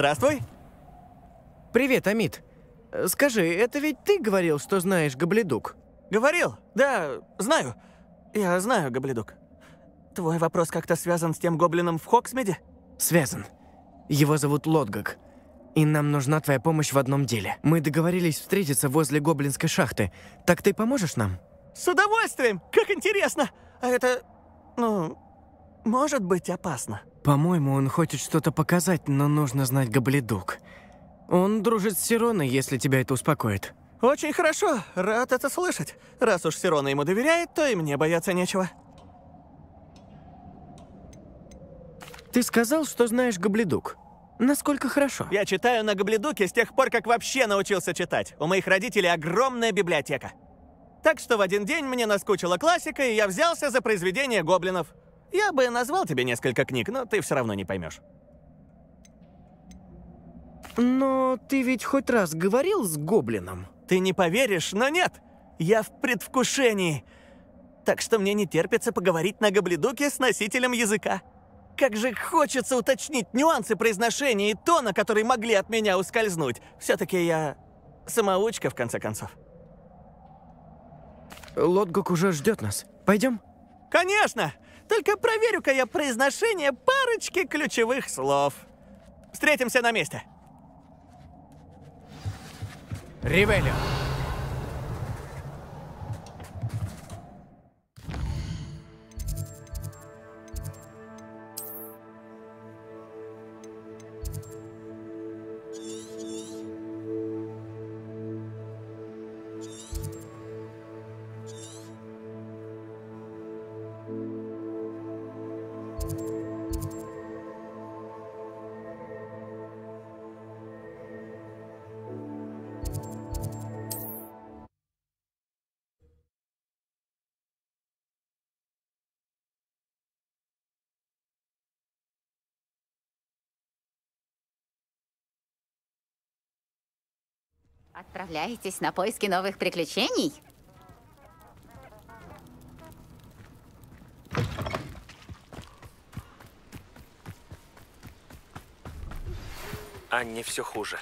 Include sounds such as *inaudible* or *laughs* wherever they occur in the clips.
Здравствуй. Привет, Амит. Э, Скажи, это ведь ты говорил, что знаешь Гобледук? Говорил? Да, знаю. Я знаю, Гобледук. Твой вопрос как-то связан с тем гоблином в Хоксмеде? Связан. Его зовут Лотгак. И нам нужна твоя помощь в одном деле. Мы договорились встретиться возле гоблинской шахты. Так ты поможешь нам? С удовольствием! Как интересно! А это, ну, может быть опасно. По-моему, он хочет что-то показать, но нужно знать Гобледук. Он дружит с Сироной, если тебя это успокоит. Очень хорошо, рад это слышать. Раз уж Сирона ему доверяет, то и мне бояться нечего. Ты сказал, что знаешь Гобледук. Насколько хорошо? Я читаю на Гобледуке с тех пор, как вообще научился читать. У моих родителей огромная библиотека. Так что в один день мне наскучила классика, и я взялся за произведение гоблинов. Я бы назвал тебе несколько книг, но ты все равно не поймешь. Но ты ведь хоть раз говорил с Гоблином? Ты не поверишь, но нет. Я в предвкушении. Так что мне не терпится поговорить на Гобледуке с носителем языка. Как же хочется уточнить нюансы произношения и тона, которые могли от меня ускользнуть. Все-таки я самоучка, в конце концов. Лотгак уже ждет нас. Пойдем? Конечно! Только проверю-ка я произношение парочки ключевых слов. Встретимся на месте. Ривелио. Отправляетесь на поиски новых приключений? Анне все хуже.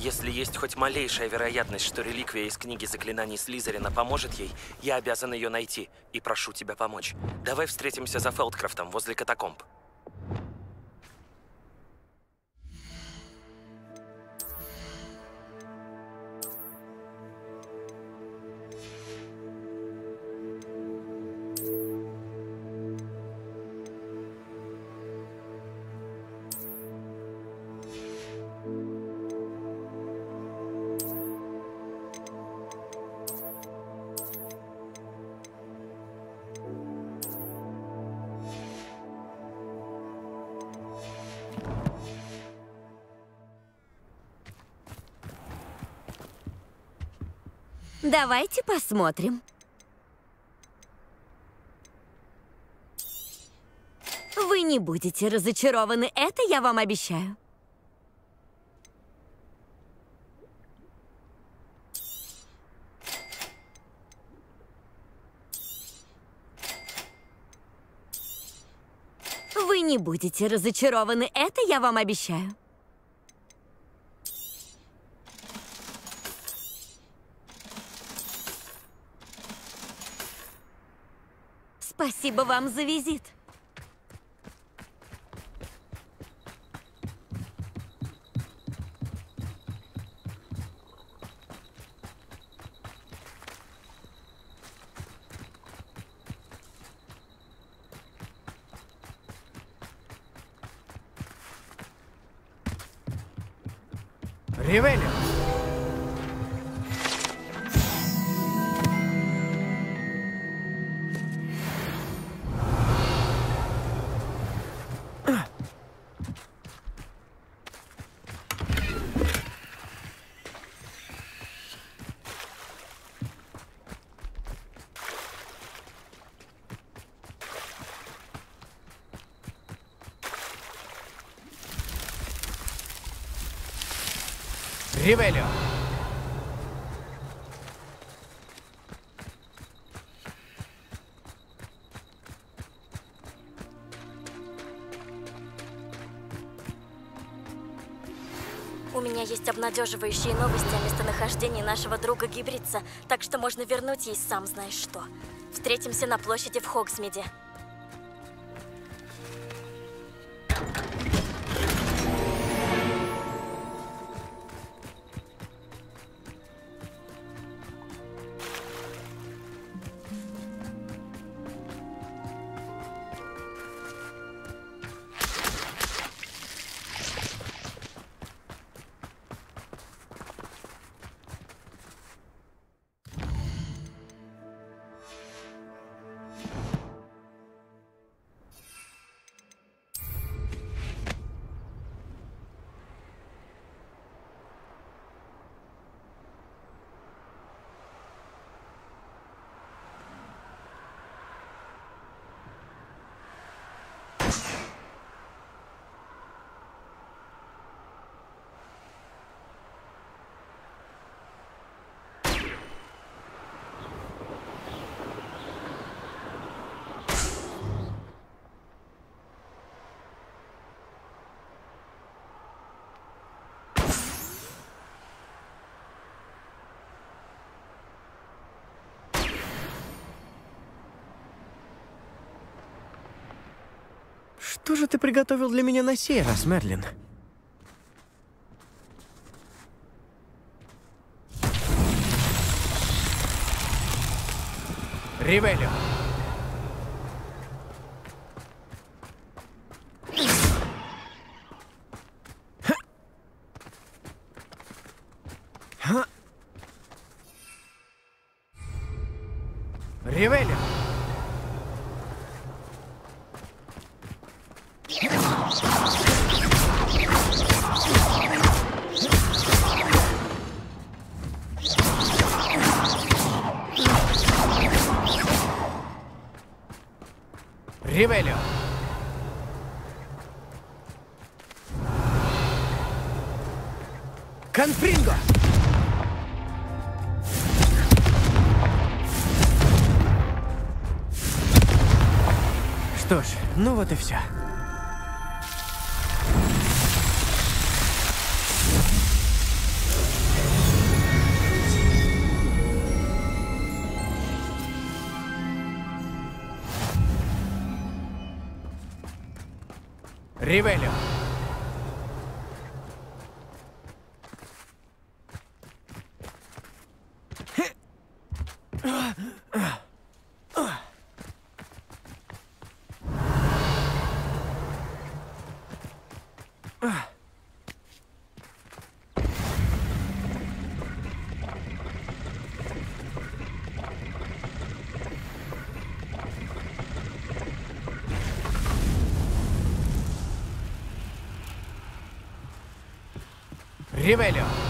Если есть хоть малейшая вероятность, что реликвия из книги заклинаний Слизерина поможет ей, я обязан ее найти и прошу тебя помочь. Давай встретимся за Фелдкрафтом возле катакомб. Давайте посмотрим. Вы не будете разочарованы, это я вам обещаю. Вы не будете разочарованы, это я вам обещаю. Спасибо вам за визит. Ривелио. У меня есть обнадеживающие новости о местонахождении нашего друга Гибрица, так что можно вернуть ей сам знаешь что. Встретимся на площади в Хогсмиде. Что же ты приготовил для меня на сей раз, Мерлин? Ривелио. Ну вот и все. Ривелио. Ривелио.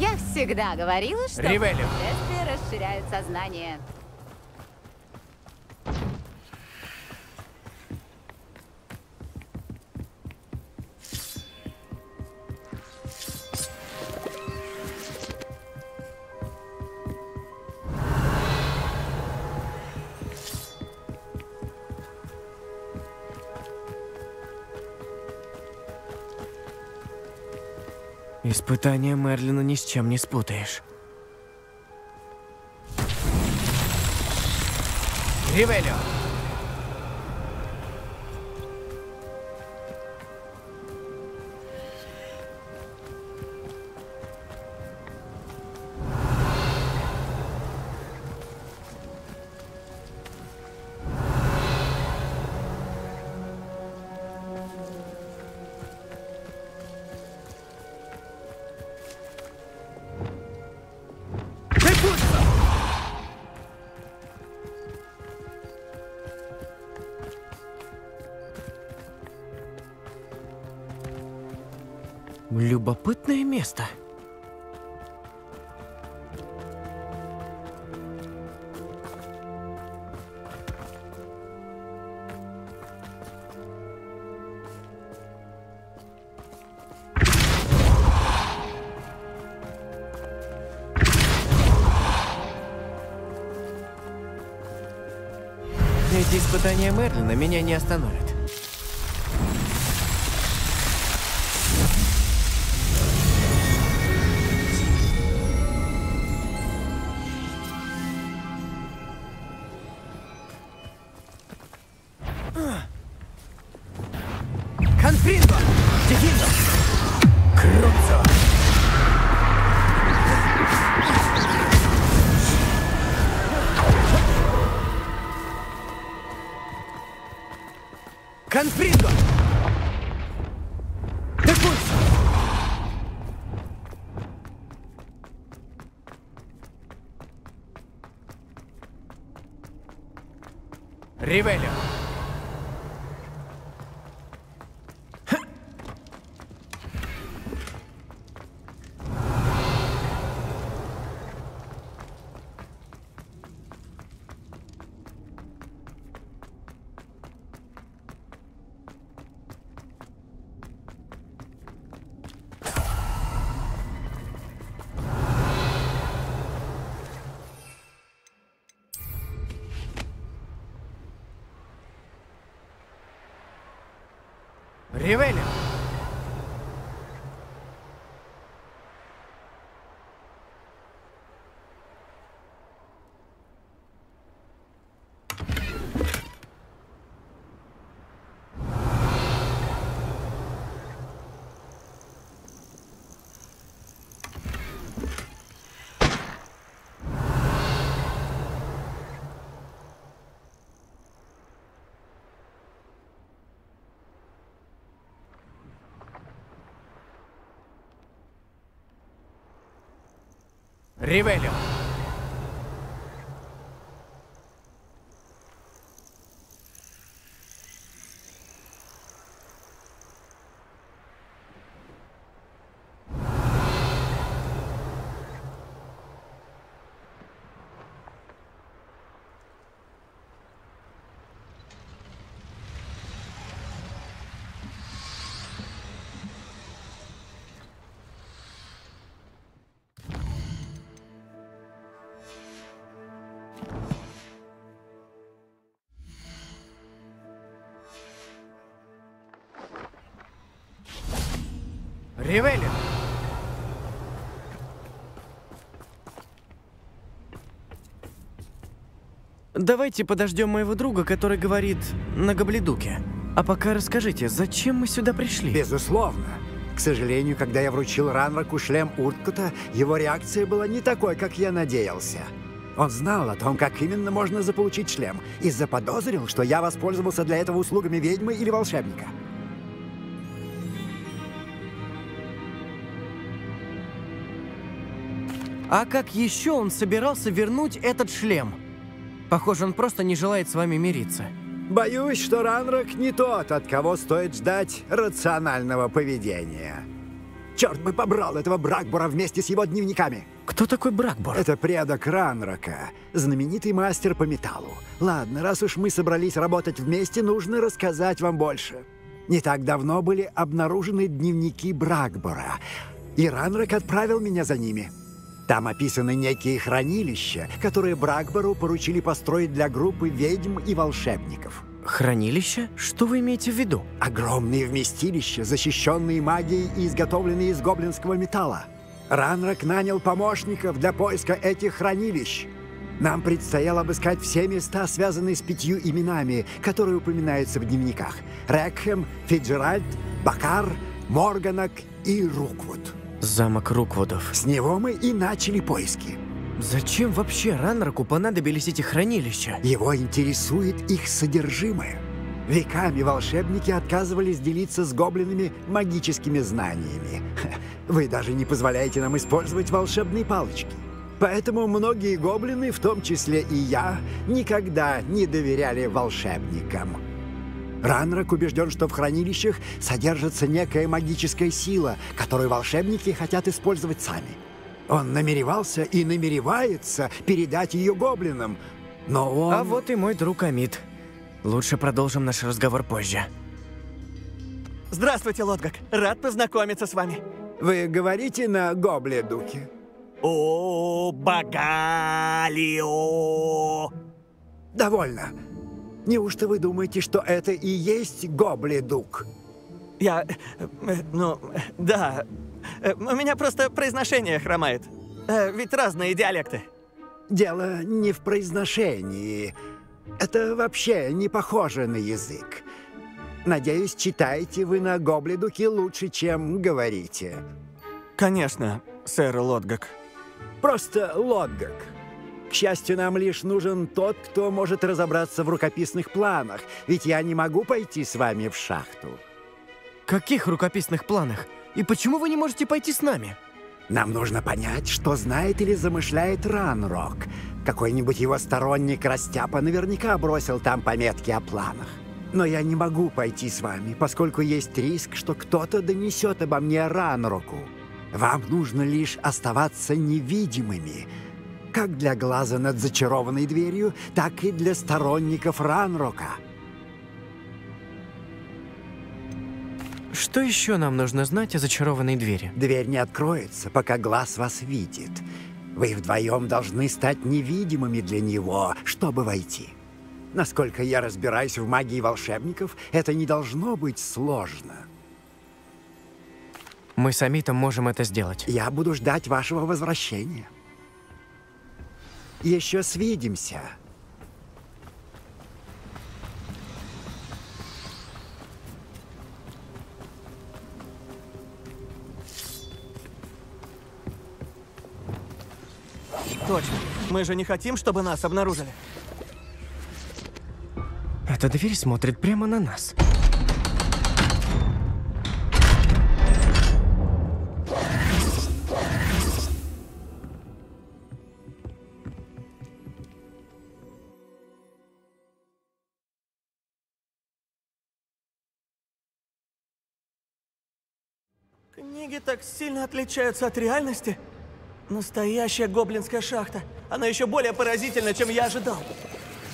Я всегда говорила, что путешествия расширяют сознание. Испытание Мерлина ни с чем не спутаешь. Ривелио. Ривелио! Ривелио! Ривелио! Давайте подождем моего друга, который говорит на Габлидуке. А пока расскажите, зачем мы сюда пришли? Безусловно. К сожалению, когда я вручил Ранраку шлем Урткута, его реакция была не такой, как я надеялся. Он знал о том, как именно можно заполучить шлем, и заподозрил, что я воспользовался для этого услугами ведьмы или волшебника. А как еще он собирался вернуть этот шлем? Похоже, он просто не желает с вами мириться. Боюсь, что Ранрак не тот, от кого стоит ждать рационального поведения. Черт бы побрал этого Бракбора вместе с его дневниками. Кто такой Бракбор? Это предок Ранрака, знаменитый мастер по металлу. Ладно, раз уж мы собрались работать вместе, нужно рассказать вам больше. Не так давно были обнаружены дневники Бракбора, и Ранрак отправил меня за ними. Там описаны некие хранилища, которые Бракбору поручили построить для группы ведьм и волшебников. Хранилище? Что вы имеете в виду? Огромные вместилища, защищенные магией и изготовленные из гоблинского металла. Ранрак нанял помощников для поиска этих хранилищ. Нам предстояло обыскать все места, связанные с пятью именами, которые упоминаются в дневниках. Рекхем, Фиджеральд, Бакар, Морганок и Руквуд. Замок Руквудов. С него мы и начали поиски. Зачем вообще Ранраку понадобились эти хранилища? Его интересует их содержимое. Веками волшебники отказывались делиться с гоблинами магическими знаниями. *laughs* Вы даже не позволяете нам использовать волшебные палочки. Поэтому многие гоблины, в том числе и я, никогда не доверяли волшебникам. Ранрак убежден, что в хранилищах содержится некая магическая сила, которую волшебники хотят использовать сами. Он намеревался и намеревается передать ее гоблинам, но он... А вот и мой друг Амид. Лучше продолжим наш разговор позже. Здравствуйте, Лотгак. Рад познакомиться с вами. Вы говорите на гобле-дуке? О, Багалио! Довольно. Неужто вы думаете, что это и есть гобле-дук? Я... э, Ну, да. Э, У меня просто произношение хромает. Э, Ведь разные диалекты. Дело не в произношении. Это вообще не похоже на язык. Надеюсь, читаете вы на гобле-дуке лучше, чем говорите. Конечно, сэр Лотгак. Просто лодгак. К счастью, нам лишь нужен тот, кто может разобраться в рукописных планах, ведь я не могу пойти с вами в шахту. Каких рукописных планах? И почему вы не можете пойти с нами? Нам нужно понять, что знает или замышляет Ранрок. Какой-нибудь его сторонник Растяпа наверняка бросил там пометки о планах. Но я не могу пойти с вами, поскольку есть риск, что кто-то донесет обо мне Ранроку. Вам нужно лишь оставаться невидимыми, как для глаза над зачарованной дверью, так и для сторонников Ранрока. Что еще нам нужно знать о зачарованной двери? Дверь не откроется, пока глаз вас видит. Вы вдвоем должны стать невидимыми для него, чтобы войти. Насколько я разбираюсь в магии волшебников, это не должно быть сложно. Мы с Амитом можем это сделать. Я буду ждать вашего возвращения. Еще свидимся. Точно. Мы же не хотим, чтобы нас обнаружили. Эта дверь смотрит прямо на нас. Книги так сильно отличаются от реальности. Настоящая гоблинская шахта. Она еще более поразительна, чем я ожидал.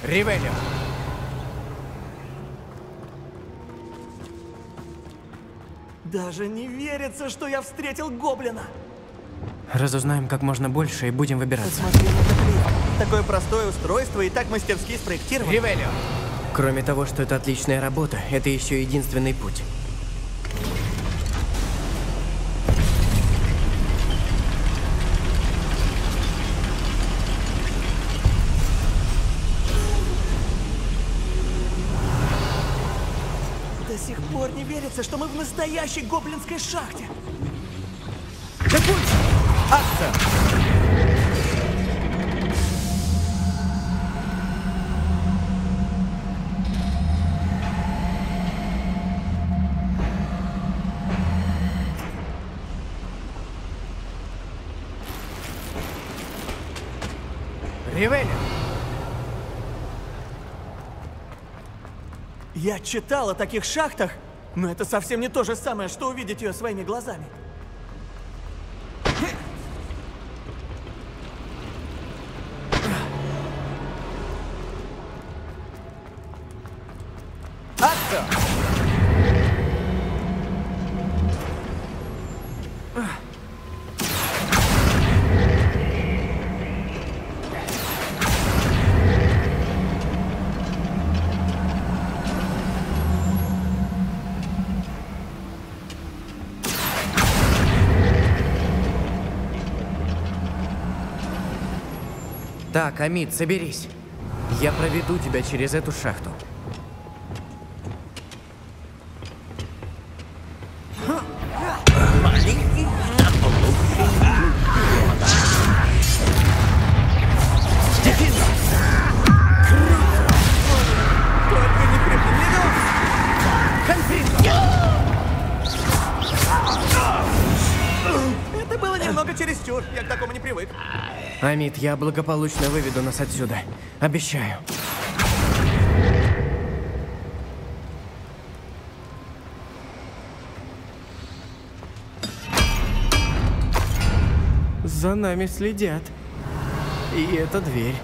Ривелио! Даже не верится, что я встретил гоблина. Разузнаем как можно больше и будем выбираться. Посмотри на этот лифт. Такое простое устройство и так мастерски спроектировано. Ривелио! Кроме того, что это отличная работа, это еще единственный путь. До сих пор не верится, что мы в настоящей гоблинской шахте. Ривелио! Я читал о таких шахтах, но это совсем не то же самое, что увидеть ее своими глазами. Так, Амид, соберись. Я проведу тебя через эту шахту. Только Амит, я благополучно выведу нас отсюда. Обещаю. За нами следят. И эта дверь.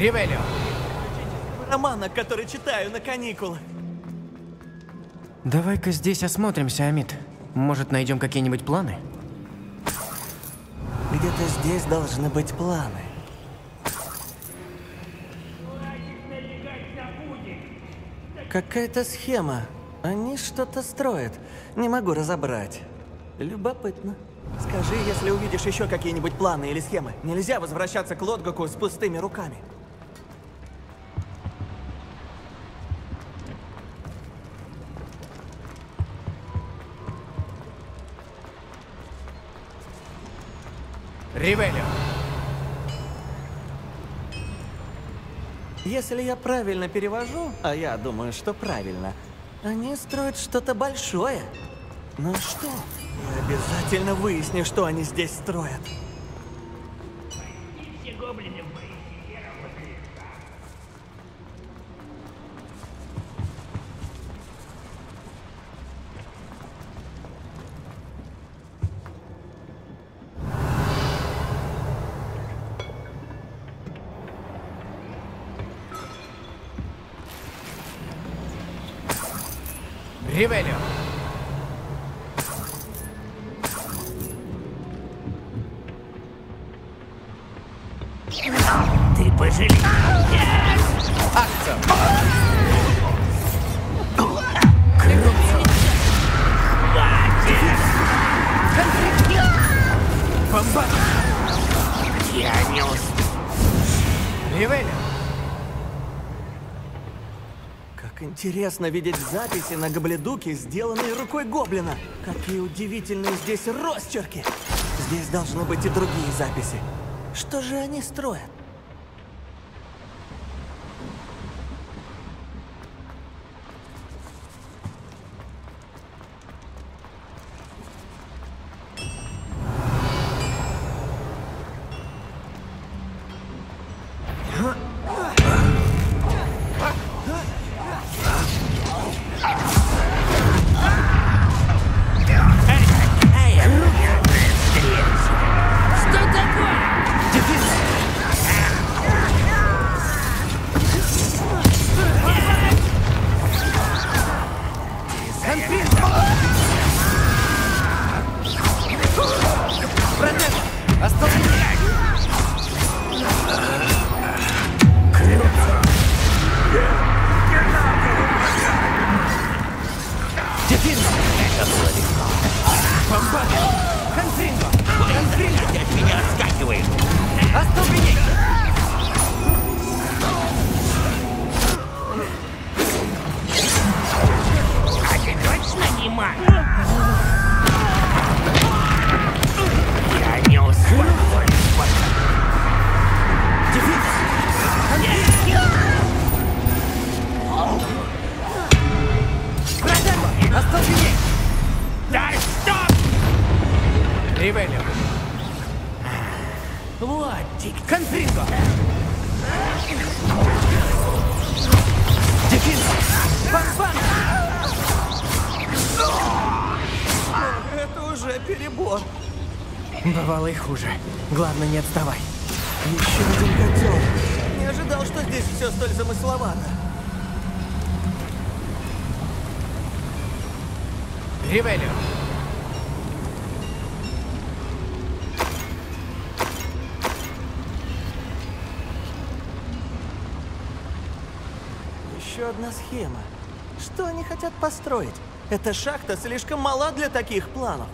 Ревелио! Романа, который читаю на каникулы. Давай-ка здесь осмотримся, Амит. Может, найдем какие-нибудь планы? Где-то здесь должны быть планы. Какая-то схема. Они что-то строят. Не могу разобрать. Любопытно. Скажи, если увидишь еще какие-нибудь планы или схемы. Нельзя возвращаться к Лотгаку с пустыми руками. Ревелио! Если я правильно перевожу, а я думаю, что правильно, они строят что-то большое. Но что? Я обязательно выясню, что они здесь строят. Интересно видеть записи на габледуке, сделанные рукой гоблина. Какие удивительные здесь росчерки. Здесь должны быть и другие записи. Что же они строят? хотят построить. Эта шахта слишком мала для таких планов.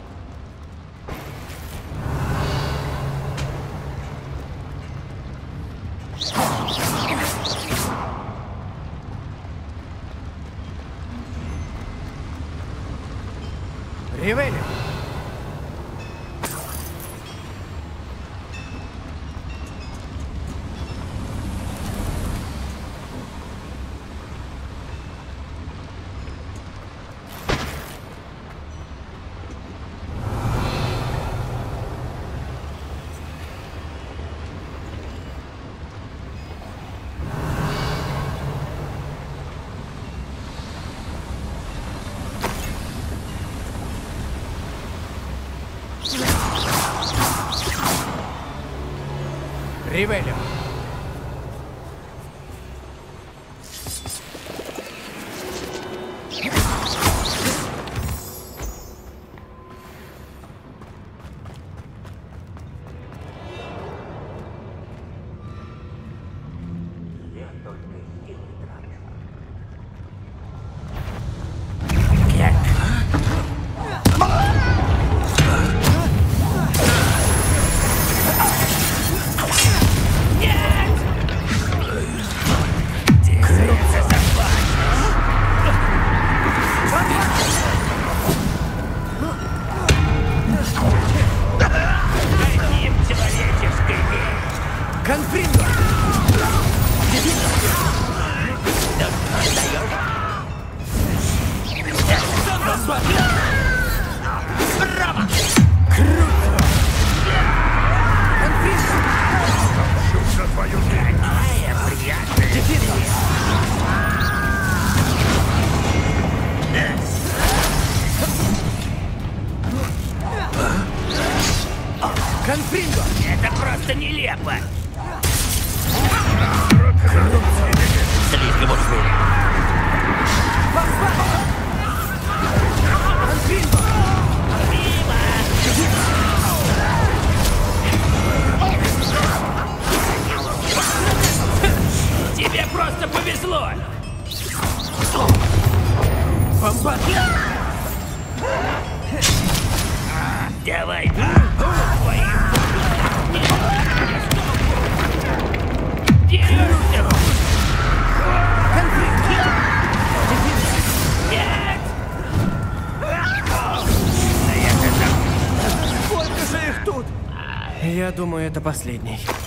последний.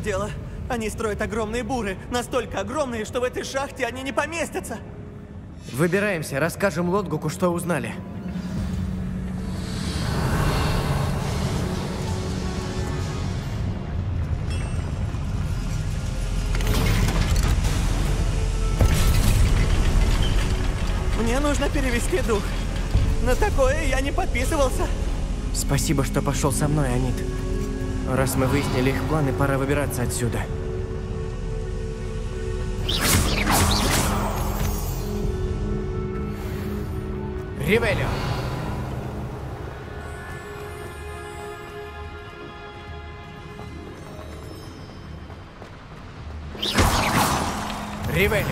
дело. Они строят огромные буры, настолько огромные, что в этой шахте они не поместятся. Выбираемся, расскажем Лотгуку, что узнали. Мне нужно перевести дух. На такое я не подписывался. Спасибо, что пошел со мной, Анит. Раз мы выяснили их планы, пора выбираться отсюда. Ривелио! Ривелио!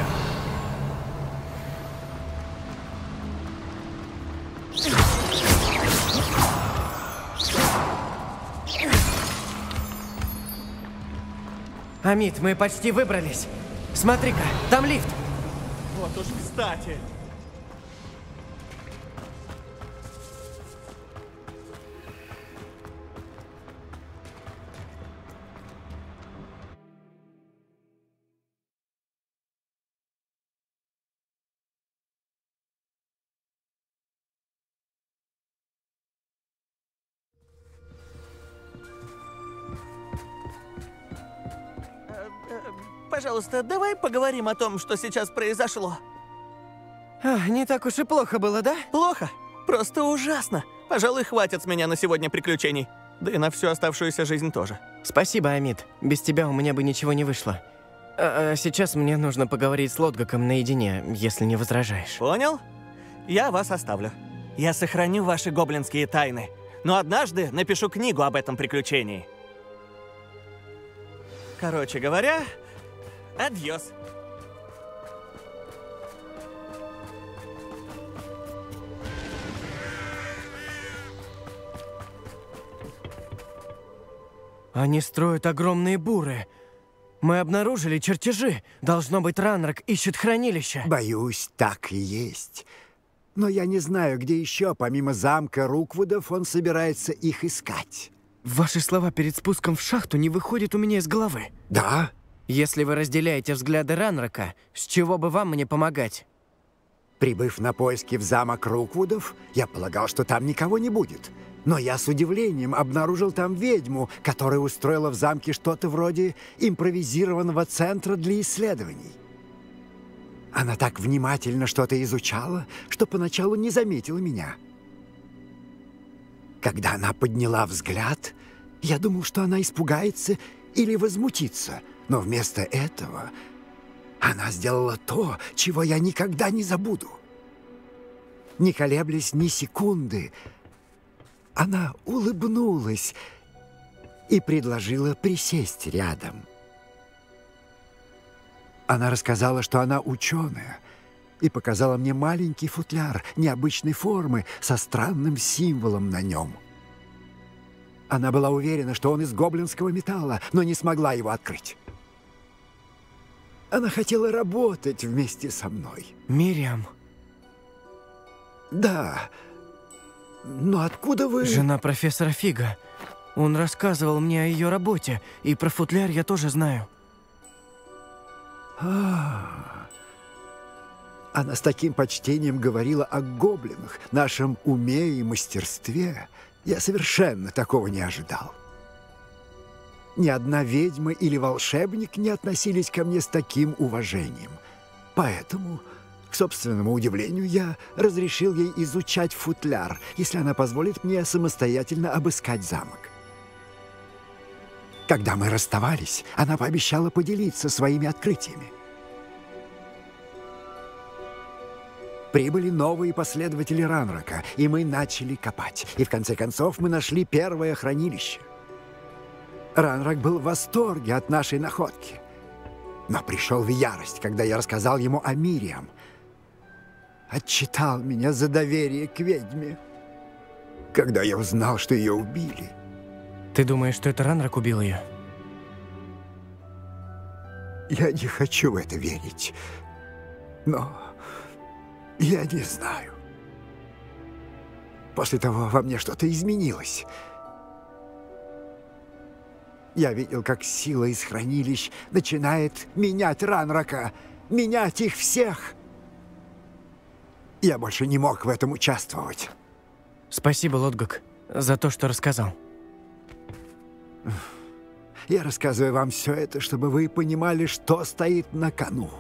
Амит, мы почти выбрались. Смотри-ка, там лифт. Вот уж кстати. Пожалуйста, давай поговорим о том, что сейчас произошло. А, не так уж и плохо было, да? Плохо. Просто ужасно. Пожалуй, хватит с меня на сегодня приключений. Да и на всю оставшуюся жизнь тоже. Спасибо, Амит. Без тебя у меня бы ничего не вышло. А, а сейчас мне нужно поговорить с Лотгаком наедине, если не возражаешь. Понял? Я вас оставлю. Я сохраню ваши гоблинские тайны. Но однажды напишу книгу об этом приключении. Короче говоря, адьос. Они строят огромные буры. Мы обнаружили чертежи. Должно быть, Ранрак ищет хранилище. Боюсь, так и есть. Но я не знаю, где еще, помимо замка Руквудов, он собирается их искать. Ваши слова перед спуском в шахту не выходят у меня из головы. Да? Если вы разделяете взгляды Ранрака, с чего бы вам мне помогать? Прибыв на поиски в замок Руквудов, я полагал, что там никого не будет. Но я с удивлением обнаружил там ведьму, которая устроила в замке что-то вроде импровизированного центра для исследований. Она так внимательно что-то изучала, что поначалу не заметила меня. Когда она подняла взгляд, я думал, что она испугается или возмутится, но вместо этого она сделала то, чего я никогда не забуду. Не колеблясь ни секунды, она улыбнулась и предложила присесть рядом. Она рассказала, что она ученая, и показала мне маленький футляр необычной формы со странным символом на нем. Она была уверена, что он из гоблинского металла, но не смогла его открыть. Она хотела работать вместе со мной. Мириам, Да. Но откуда вы... жена профессора Фига. Он рассказывал мне о ее работе, и про футляр я тоже знаю. А. Она с таким почтением говорила о гоблинах, нашем уме и мастерстве. Я совершенно такого не ожидал. Ни одна ведьма или волшебник не относились ко мне с таким уважением. Поэтому, к собственному удивлению, я разрешил ей изучать футляр, если она позволит мне самостоятельно обыскать замок. Когда мы расставались, она пообещала поделиться своими открытиями. Прибыли новые последователи Ранрака, и мы начали копать. И в конце концов мы нашли первое хранилище. Ранрак был в восторге от нашей находки. Но пришел в ярость, когда я рассказал ему о Мириам. Отчитал меня за доверие к ведьме. Когда я узнал, что ее убили, Ты думаешь, что это Ранрак убил ее? я не хочу в это верить. Но я не знаю. После того во мне что-то изменилось. Я видел, как сила из хранилищ начинает менять Ранрака, менять их всех. Я больше не мог в этом участвовать. Спасибо, Лотгак, за то, что рассказал. Я рассказываю вам все это, чтобы вы понимали, что стоит на кону.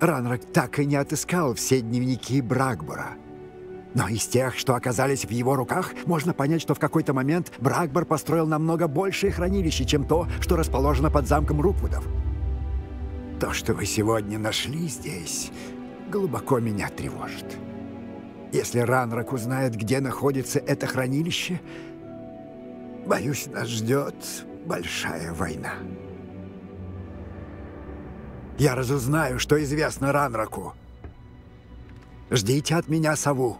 Ранрак так и не отыскал все дневники Бракбора. Но из тех, что оказались в его руках, можно понять, что в какой-то момент Бракбор построил намного большее хранилище, чем то, что расположено под замком Руквудов. То, что вы сегодня нашли здесь, глубоко меня тревожит. Если Ранрак узнает, где находится это хранилище, боюсь, нас ждет большая война. Я разузнаю, что известно Ранраку. Ждите от меня сову.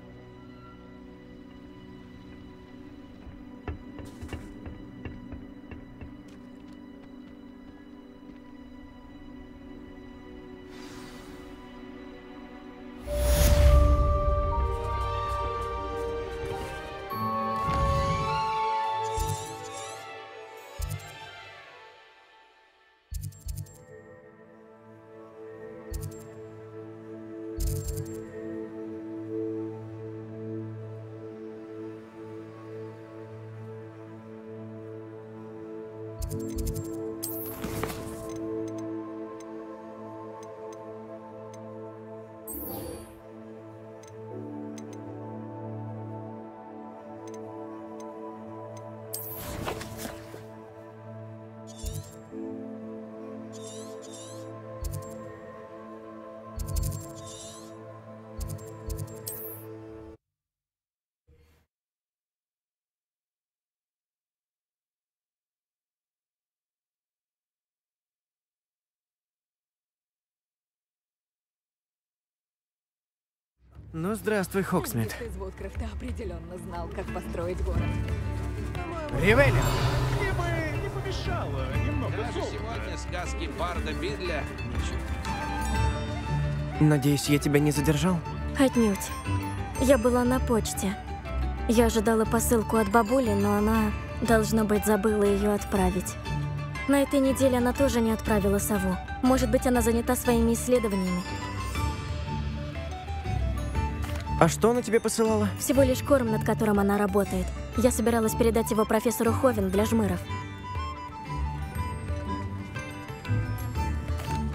Ну, здравствуй, Хоксмит. Из Вудкрафта определенно знал, как построить город. Ревелин! Сегодня сказки Барда Бидля. Надеюсь, я тебя не задержал? Отнюдь. Я была на почте. Я ожидала посылку от бабули, но она, должно быть, забыла ее отправить. На этой неделе она тоже не отправила сову. Может быть, она занята своими исследованиями. А что она тебе посылала? Всего лишь корм, над которым она работает. Я собиралась передать его профессору Ховен для жмыров.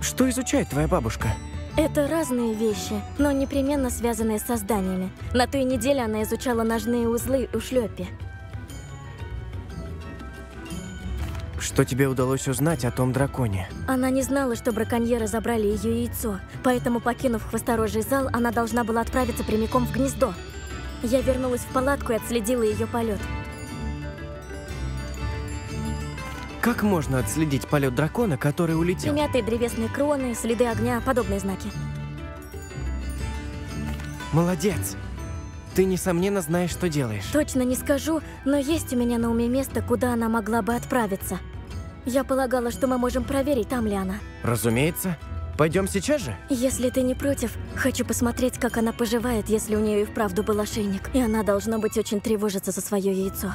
Что изучает твоя бабушка? Это разные вещи, но непременно связанные с созданиями. На той неделе она изучала ножные узлы у шлепи. Что тебе удалось узнать о том драконе? Она не знала, что браконьеры забрали ее яйцо, поэтому, покинув хвосторожий зал, она должна была отправиться прямиком в гнездо. Я вернулась в палатку и отследила ее полет. Как можно отследить полет дракона, который улетел? Примятые древесные кроны, следы огня, подобные знаки. Молодец! Ты, несомненно, знаешь, что делаешь. Точно не скажу, но есть у меня на уме место, куда она могла бы отправиться. Я полагала, что мы можем проверить, там ли она. Разумеется. Пойдем сейчас же? Если ты не против, хочу посмотреть, как она поживает, если у нее и вправду был ошейник. И она, должно быть, очень тревожится за свое яйцо.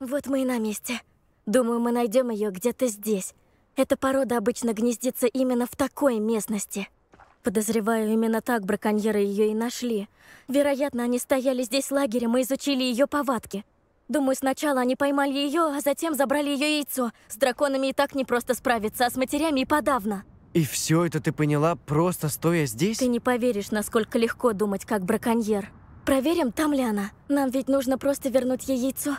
Вот мы и на месте. Думаю, мы найдем ее где-то здесь. Эта порода обычно гнездится именно в такой местности. Подозреваю, именно так браконьеры ее и нашли. Вероятно, они стояли здесь лагерем и изучили ее повадки. Думаю, сначала они поймали ее, а затем забрали ее яйцо. С драконами и так не просто справиться, а с матерями и подавно. И все это ты поняла, просто стоя здесь? Ты не поверишь, насколько легко думать, как браконьер. Проверим, там ли она. Нам ведь нужно просто вернуть ей яйцо.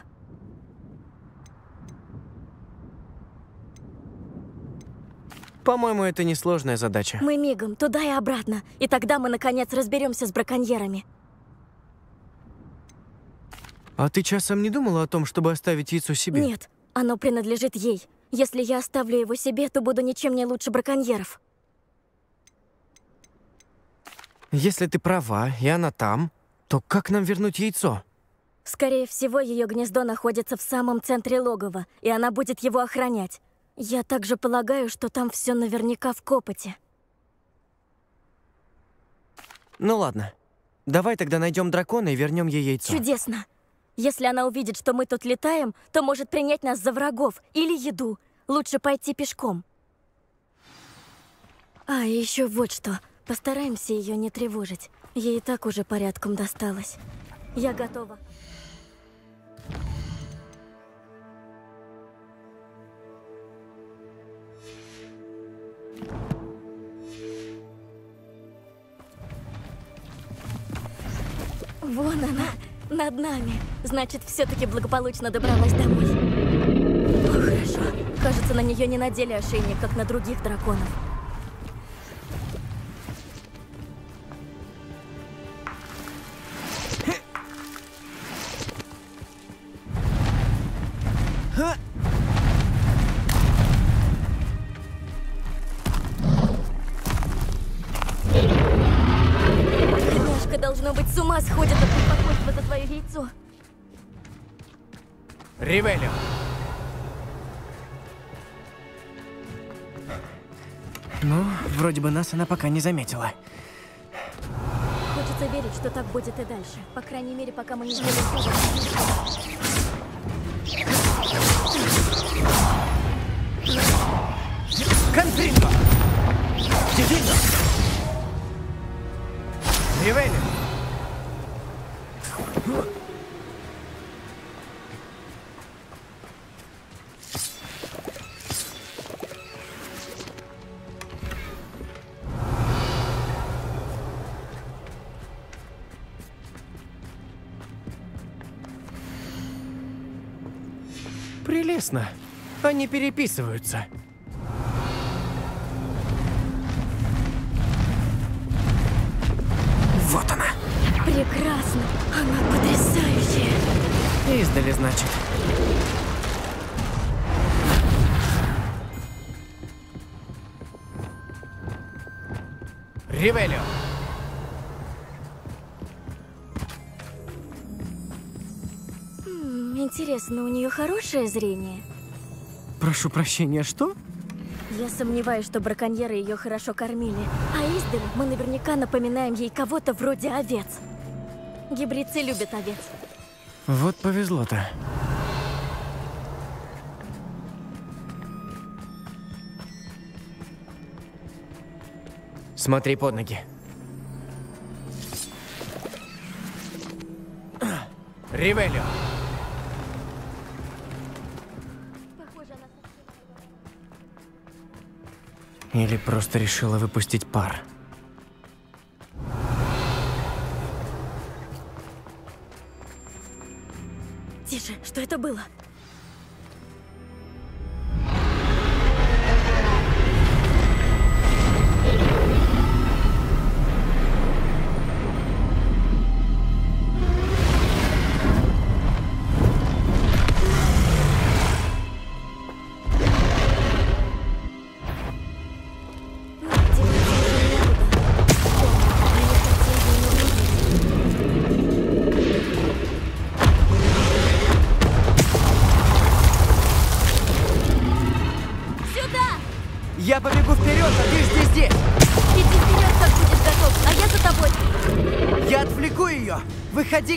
По-моему, это несложная задача. Мы мигом, туда и обратно. И тогда мы, наконец, разберемся с браконьерами. А ты часом не думала о том, чтобы оставить яйцо себе? Нет, оно принадлежит ей. Если я оставлю его себе, то буду ничем не лучше браконьеров. Если ты права, и она там, то как нам вернуть яйцо? Скорее всего, ее гнездо находится в самом центре логова, и она будет его охранять. Я также полагаю, что там все наверняка в копоте. Ну ладно. Давай тогда найдем дракона и вернем ей яйцо. Чудесно. Если она увидит, что мы тут летаем, то может принять нас за врагов или еду. Лучше пойти пешком. А, и еще вот что. Постараемся ее не тревожить. Ей и так уже порядком досталось. Я готова. Вон она, над нами. Значит, все-таки благополучно добралась домой. О, хорошо. Кажется, на нее не надели ошейник, как на других драконов. Нас она пока не заметила. Хочется верить, что так будет и дальше. По крайней мере, пока мы не сделаем шага. Конфринго! Дефинго! Прелестно. Они переписываются. Вот она. Прекрасно. Она потрясающая. Издали, значит. Ривелио. Интересно, у нее хорошее зрение? Прошу прощения, что? Я сомневаюсь, что браконьеры ее хорошо кормили. А издали мы наверняка напоминаем ей кого-то вроде овец. Гибридцы любят овец. Вот повезло-то. Смотри под ноги. Ривелио. Или просто решила выпустить пар. Тише, что это было?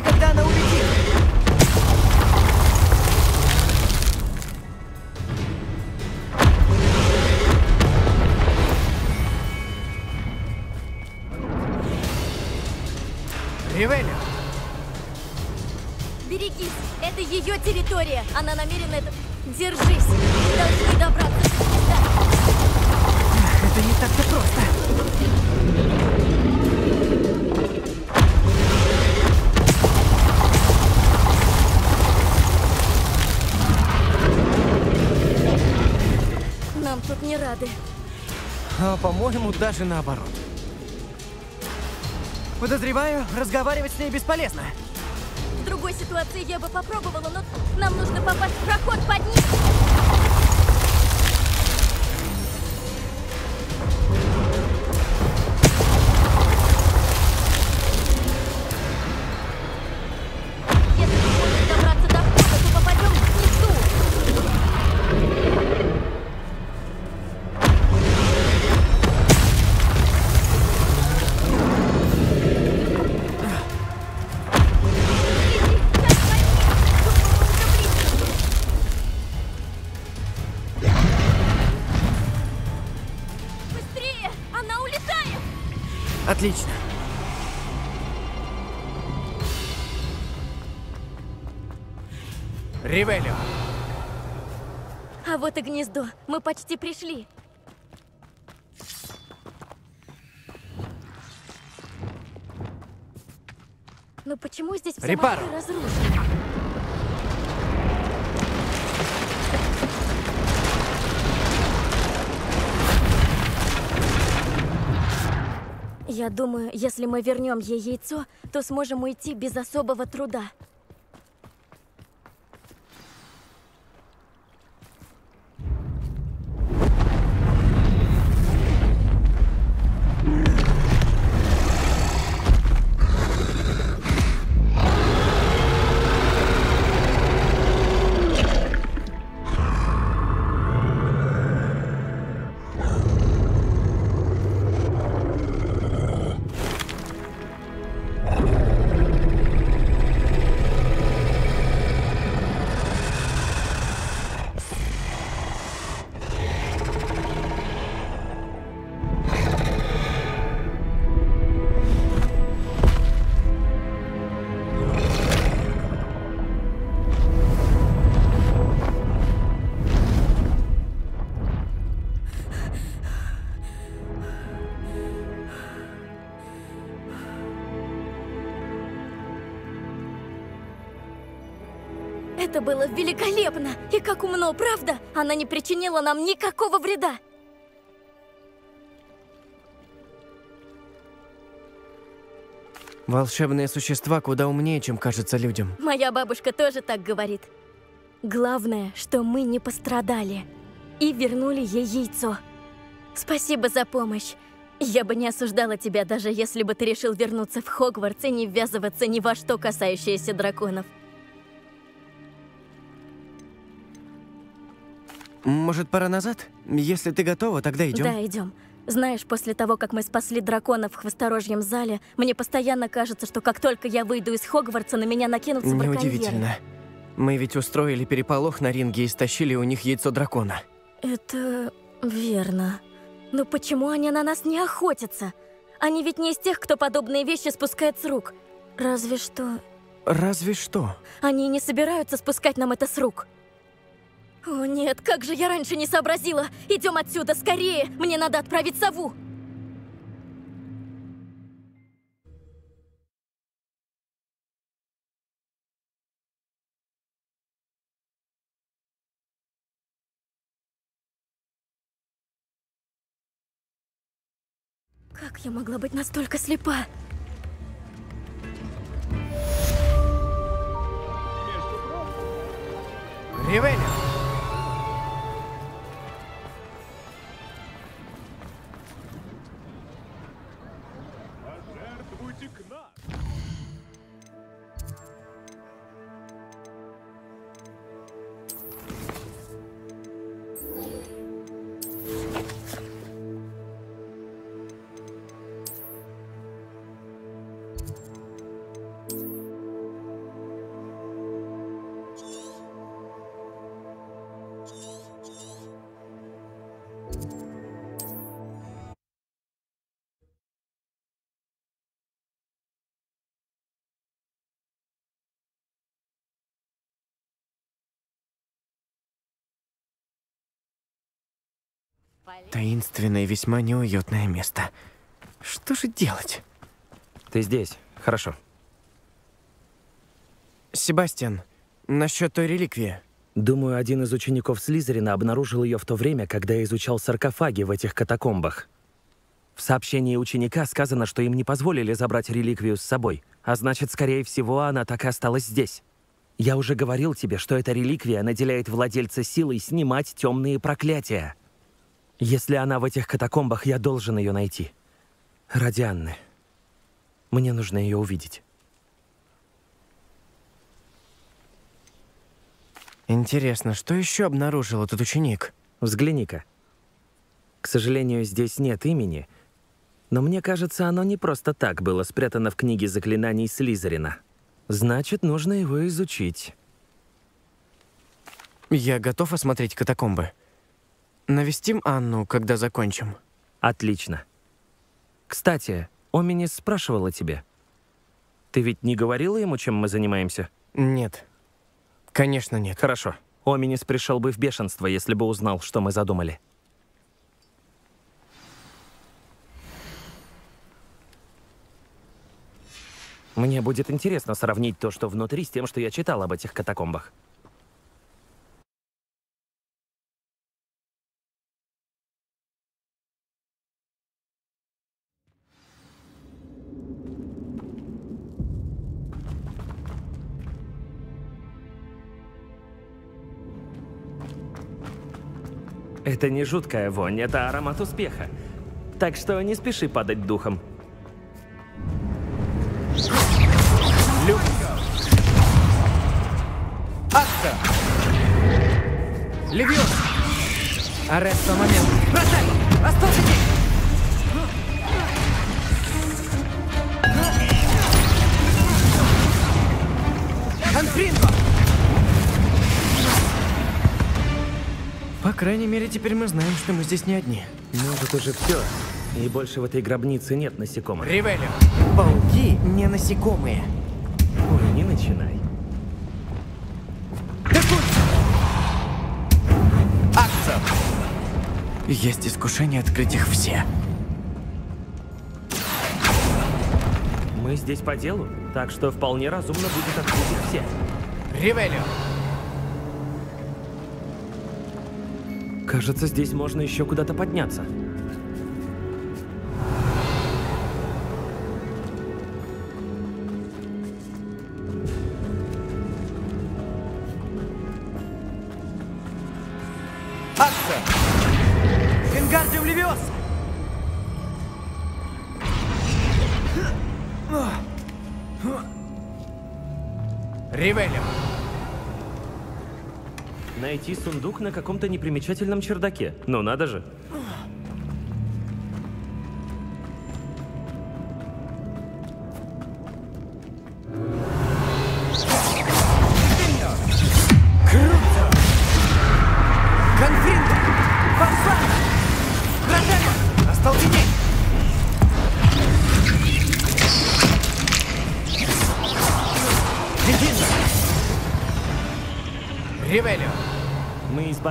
Когда она улетит! Ривелио, Берегись, это ее территория. Она намерена это... Держись, должны добраться до гнезда. это не так-то просто. А, по-моему, даже наоборот. Подозреваю, разговаривать с ней бесполезно. В другой ситуации я бы попробовала, но нам нужно попасть в проход под ним. Вот и гнездо. Мы почти пришли. Но почему здесь все Репаро. мосты разрушены? Я думаю, если мы вернем ей яйцо, то сможем уйти без особого труда. Было великолепно! И как умно, правда? Она не причинила нам никакого вреда! Волшебные существа куда умнее, чем кажется людям. Моя бабушка тоже так говорит. Главное, что мы не пострадали. И вернули ей яйцо. Спасибо за помощь. Я бы не осуждала тебя, даже если бы ты решил вернуться в Хогвартс и не ввязываться ни во что, касающееся драконов. Может, пора назад? Если ты готова, тогда идем. Да, идем. Знаешь, после того, как мы спасли дракона в хвосторожьем зале, мне постоянно кажется, что как только я выйду из Хогвартса, на меня накинутся браконьеры. Неудивительно. Мы ведь устроили переполох на ринге и стащили у них яйцо дракона. Это верно. Но почему они на нас не охотятся? Они ведь не из тех, кто подобные вещи спускает с рук. Разве что... Разве что. Они не собираются спускать нам это с рук. О нет, как же я раньше не сообразила! Идем отсюда, скорее! Мне надо отправить сову! Как я могла быть настолько слепа? Ревелио! Таинственное и весьма неуютное место. Что же делать? Ты здесь. Хорошо. Себастьян, насчет той реликвии. Думаю, один из учеников Слизерина обнаружил ее в то время, когда изучал саркофаги в этих катакомбах. В сообщении ученика сказано, что им не позволили забрать реликвию с собой, а значит, скорее всего, она так и осталась здесь. Я уже говорил тебе, что эта реликвия наделяет владельца силой снимать темные проклятия. Если она в этих катакомбах, я должен ее найти. Ради Анны. Мне нужно ее увидеть. Интересно, что еще обнаружил этот ученик? Взгляни-ка. К сожалению, здесь нет имени, но мне кажется, оно не просто так было спрятано в книге заклинаний Слизерина. Значит, нужно его изучить. Я готов осмотреть катакомбы. Навестим Анну, когда закончим. Отлично. Кстати, Оминис спрашивал о тебе. Ты ведь не говорила ему, чем мы занимаемся? Нет. Конечно, нет. Хорошо. Оминис пришел бы в бешенство, если бы узнал, что мы задумали. Мне будет интересно сравнить то, что внутри, с тем, что я читал об этих катакомбах. Это не жуткая вонь, это аромат успеха. Так что не спеши падать духом. Акция! Левион! Аресто момент! Бросай! Остался здесь! По крайней мере, теперь мы знаем, что мы здесь не одни. Может уже все. И больше в этой гробнице нет насекомых. Ривелио! Пауки не насекомые. Ой, не начинай. Акция! Есть искушение открыть их все. Мы здесь по делу, так что вполне разумно будет открыть их все. Ривелио! Кажется, здесь можно еще куда-то подняться. Сундук на каком-то непримечательном чердаке. Ну надо же.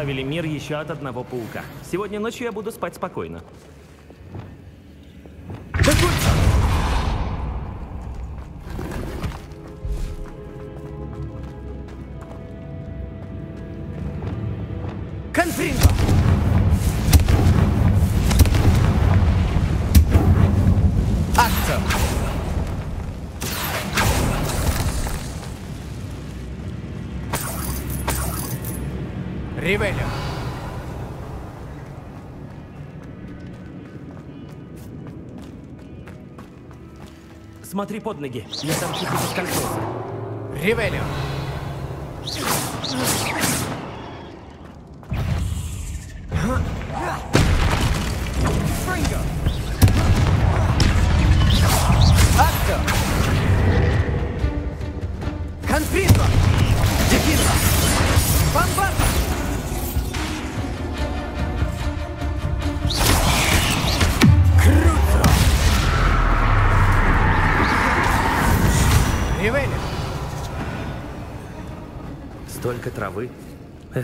Избавили мир еще от одного паука. Сегодня ночью я буду спать спокойно. Смотри под ноги. Я там чуть не соскользнулся. Ривелио!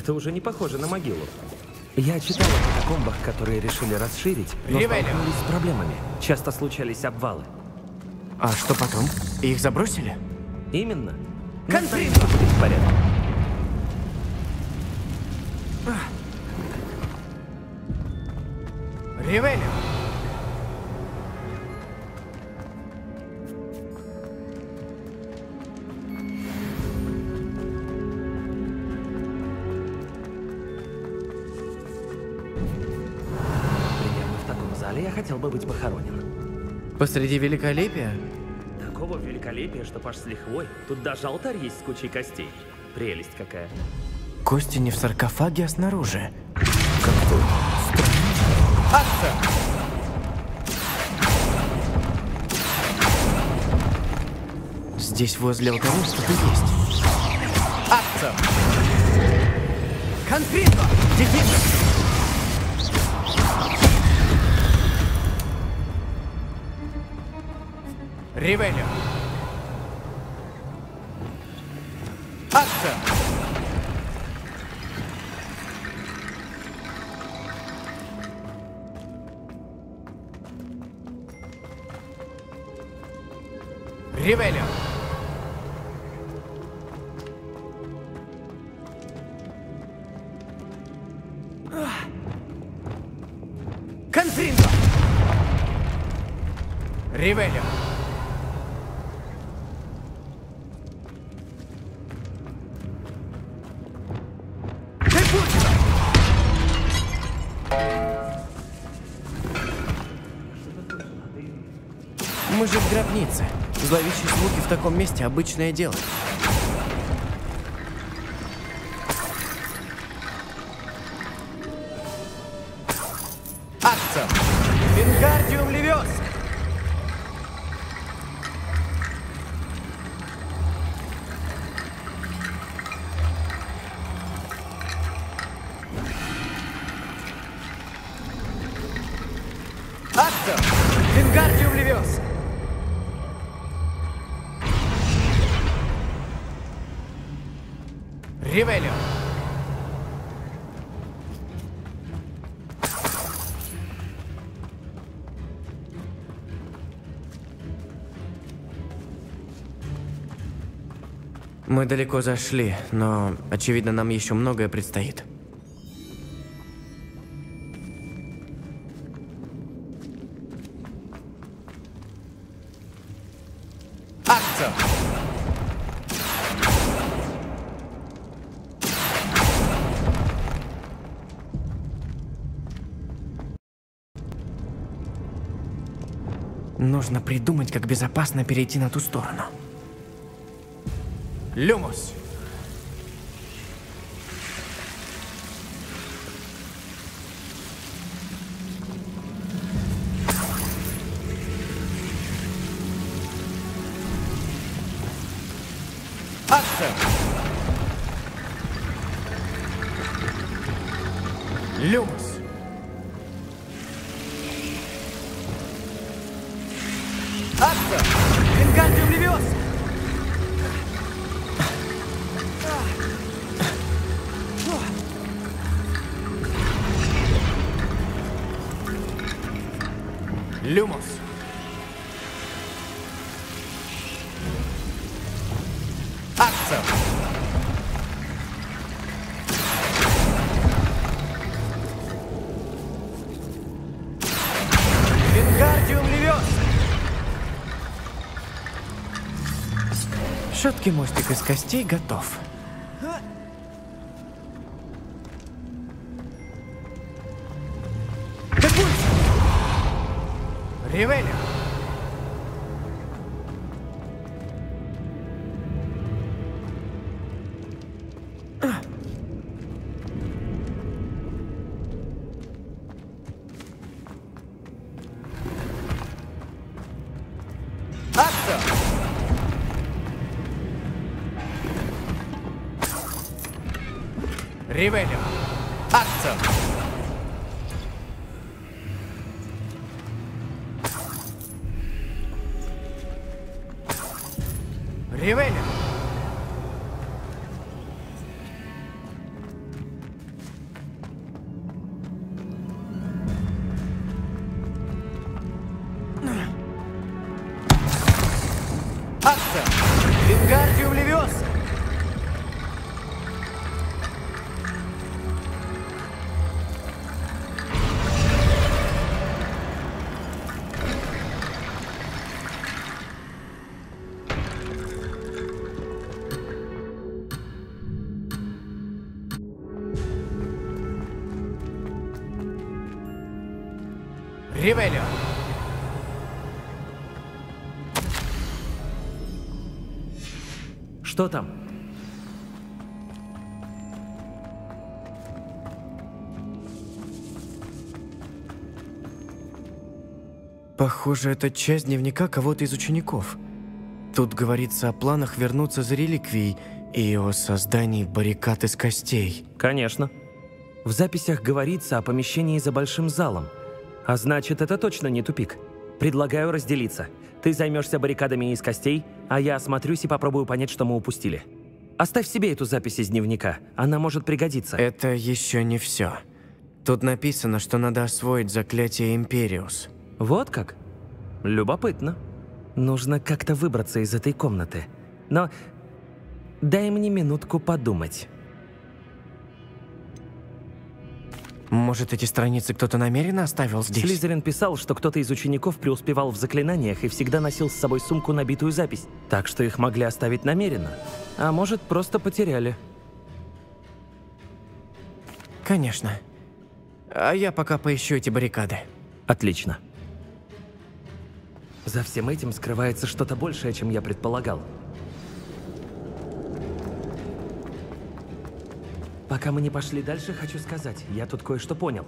Это уже не похоже на могилу. Я читал о катакомбах, которые решили расширить, но столкнулись с проблемами. Часто случались обвалы. А что потом? Их забросили? Именно. Будет в порядке. Ривелио! Посреди великолепия? Такого великолепия, что аж с лихвой. Тут даже алтарь есть с кучей костей. Прелесть какая. Кости не в саркофаге, а снаружи. Как-то странно. Акция! Здесь возле алтаря что-то есть. Акция! Конфринго! Дефинго! Ревелио. Акция! Ревелио. Мы же в гробнице. Зловещие звуки в таком месте обычное дело. Мы далеко зашли, но, очевидно, нам еще многое предстоит. Акция! Нужно придумать, как безопасно перейти на ту сторону. Lumos. Шаткий мостик из костей готов. Что там? Похоже, это часть дневника кого-то из учеников. Тут говорится о планах вернуться за реликвией и о создании баррикад из костей. Конечно. В записях говорится о помещении за большим залом. А значит, это точно не тупик. Предлагаю разделиться. Ты займешься баррикадами из костей, а я осмотрюсь и попробую понять, что мы упустили. Оставь себе эту запись из дневника. Она может пригодиться. Это еще не все. Тут написано, что надо освоить заклятие Империус. Вот как? Любопытно. Нужно как-то выбраться из этой комнаты. Но дай мне минутку подумать. Может, эти страницы кто-то намеренно оставил здесь? Слизерин писал, что кто-то из учеников преуспевал в заклинаниях и всегда носил с собой сумку, набитую запись. Так что их могли оставить намеренно. А может, просто потеряли. Конечно. А я пока поищу эти баррикады. Отлично. За всем этим скрывается что-то большее, чем я предполагал. Пока мы не пошли дальше, хочу сказать, я тут кое-что понял.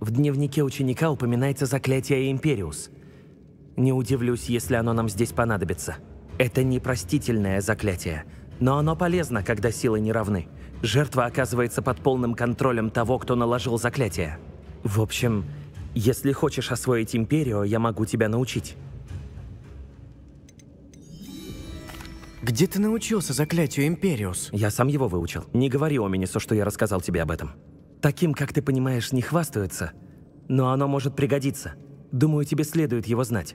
В дневнике ученика упоминается заклятие Империус. Не удивлюсь, если оно нам здесь понадобится. Это непростительное заклятие, но оно полезно, когда силы не равны. Жертва оказывается под полным контролем того, кто наложил заклятие. В общем, если хочешь освоить Империю, я могу тебя научить. Где ты научился заклятию Империус? Я сам его выучил. Не говори о Минису, что я рассказал тебе об этом. Таким, как ты понимаешь, не хвастаются, но оно может пригодиться. Думаю, тебе следует его знать.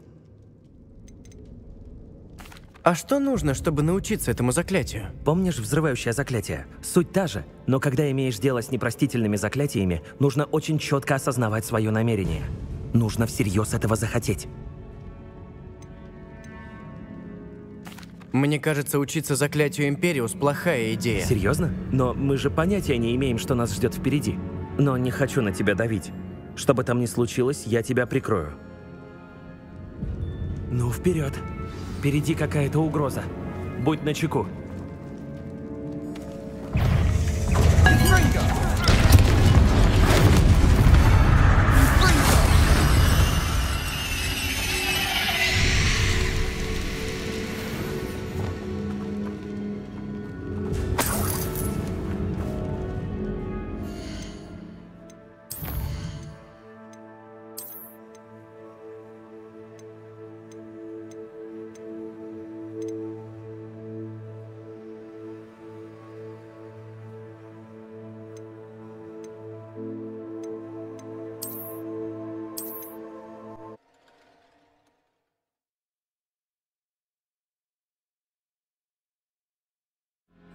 А что нужно, чтобы научиться этому заклятию? Помнишь взрывающее заклятие? Суть та же, но когда имеешь дело с непростительными заклятиями, нужно очень четко осознавать свое намерение. Нужно всерьез этого захотеть. Мне кажется, учиться заклятию Империус – плохая идея. Серьезно? Но мы же понятия не имеем, что нас ждет впереди. Но не хочу на тебя давить. Что бы там ни случилось, я тебя прикрою. Ну, вперед. Впереди какая-то угроза. Будь начеку.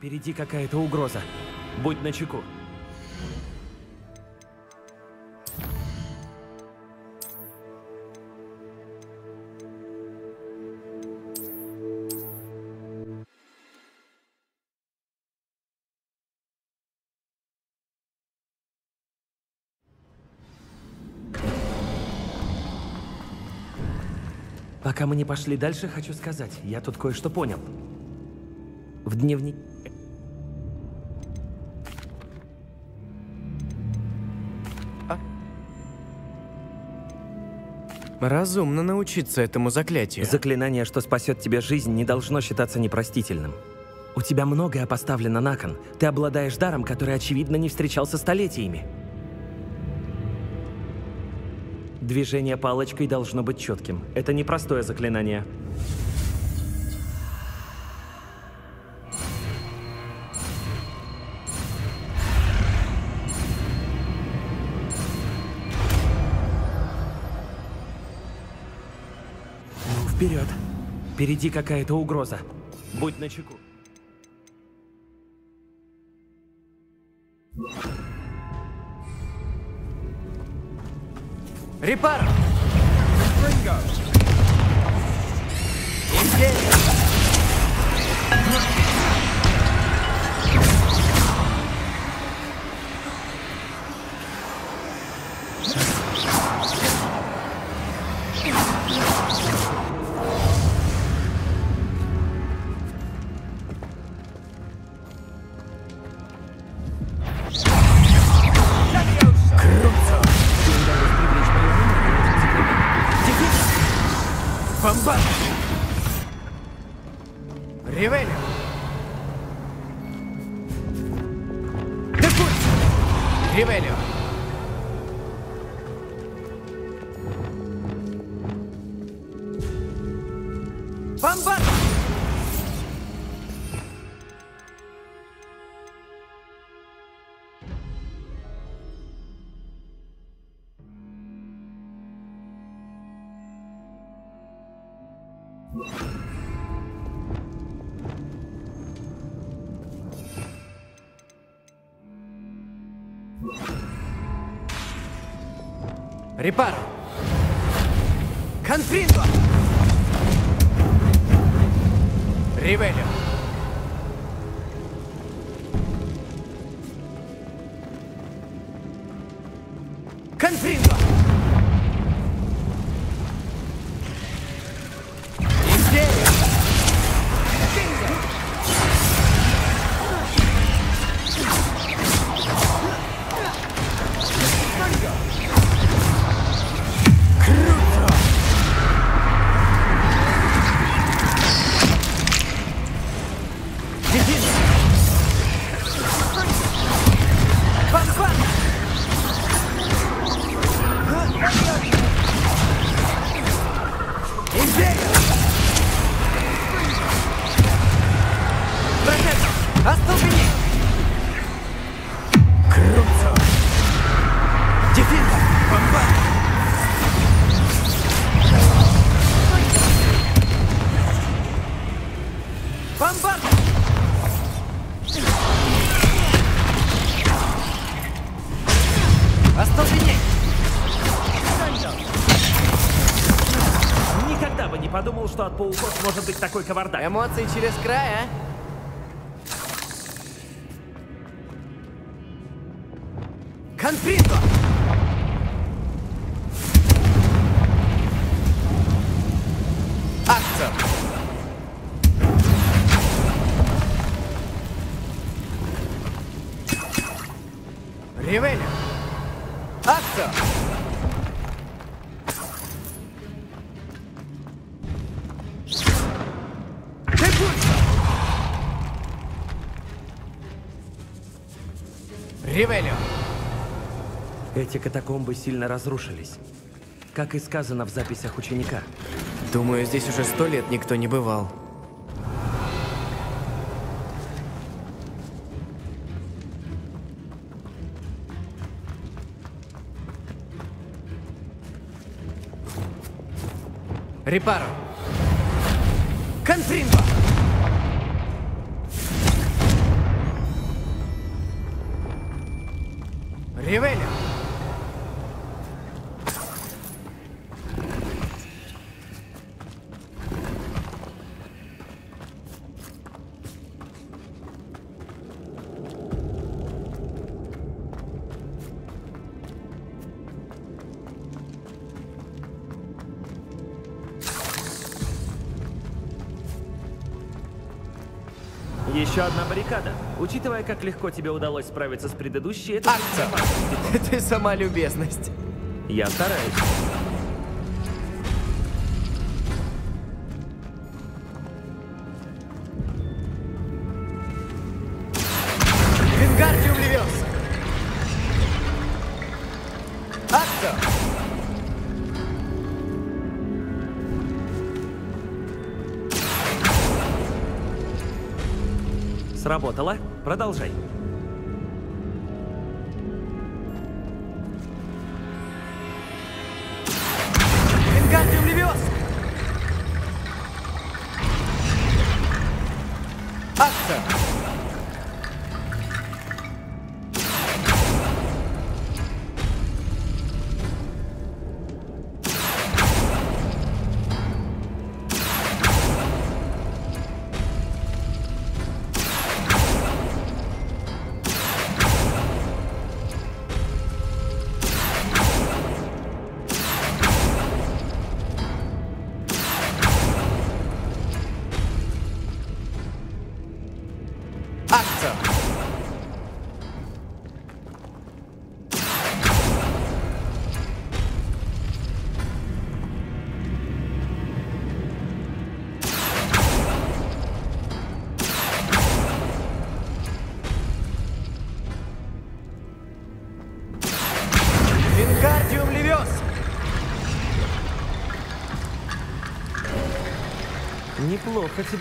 Впереди какая-то угроза. Будь начеку. Пока мы не пошли дальше, хочу сказать, я тут кое-что понял. В дневнике... Разумно научиться этому заклятию. Заклинание, что спасет тебе жизнь, не должно считаться непростительным. У тебя многое поставлено на кон. Ты обладаешь даром, который, очевидно, не встречался столетиями. Движение палочкой должно быть четким. Это непростое заклинание. Вперед. Впереди какая-то угроза. Будь начеку. Репар! Бомба! Репар! Конфриндо! Ривелио! Что от пауков может быть такой кавардак. Эмоции через край, а? Эти катакомбы сильно разрушились. Как и сказано в записях ученика. Думаю, здесь уже сто лет никто не бывал. Репаро! Конфринго! Ревеля! Еще одна баррикада. Учитывая, как легко тебе удалось справиться с предыдущей, это... Акция! *laughs* Ты сама любезность. Я стараюсь. Сработало. Продолжай.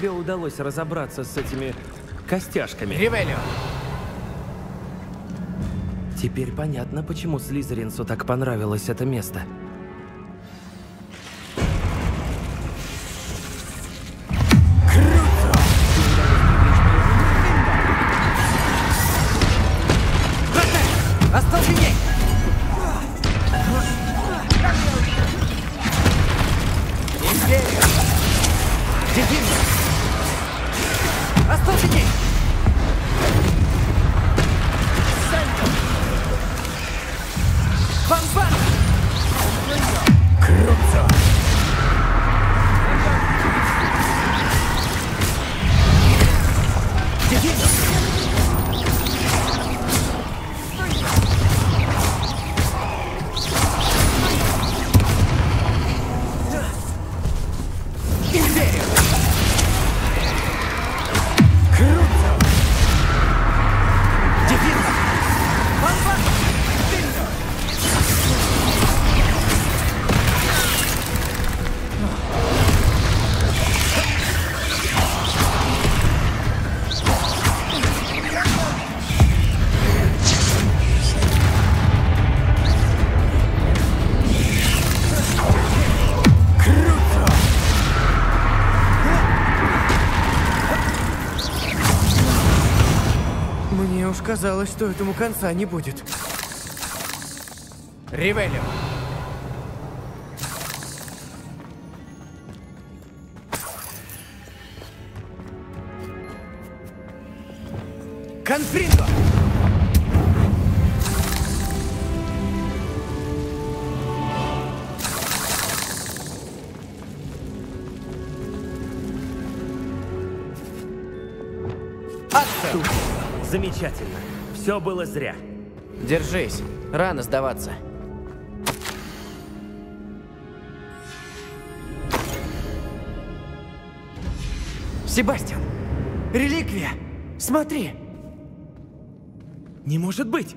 Тебе удалось разобраться с этими костяшками. Ривелио! Теперь понятно, почему Слизеринсу так понравилось это место. Казалось, что этому конца не будет. Ривелио. Конфринго! Акция! Замечательно. Все было зря. Держись. Рано сдаваться. Себастьян! Реликвия! Смотри! Не может быть!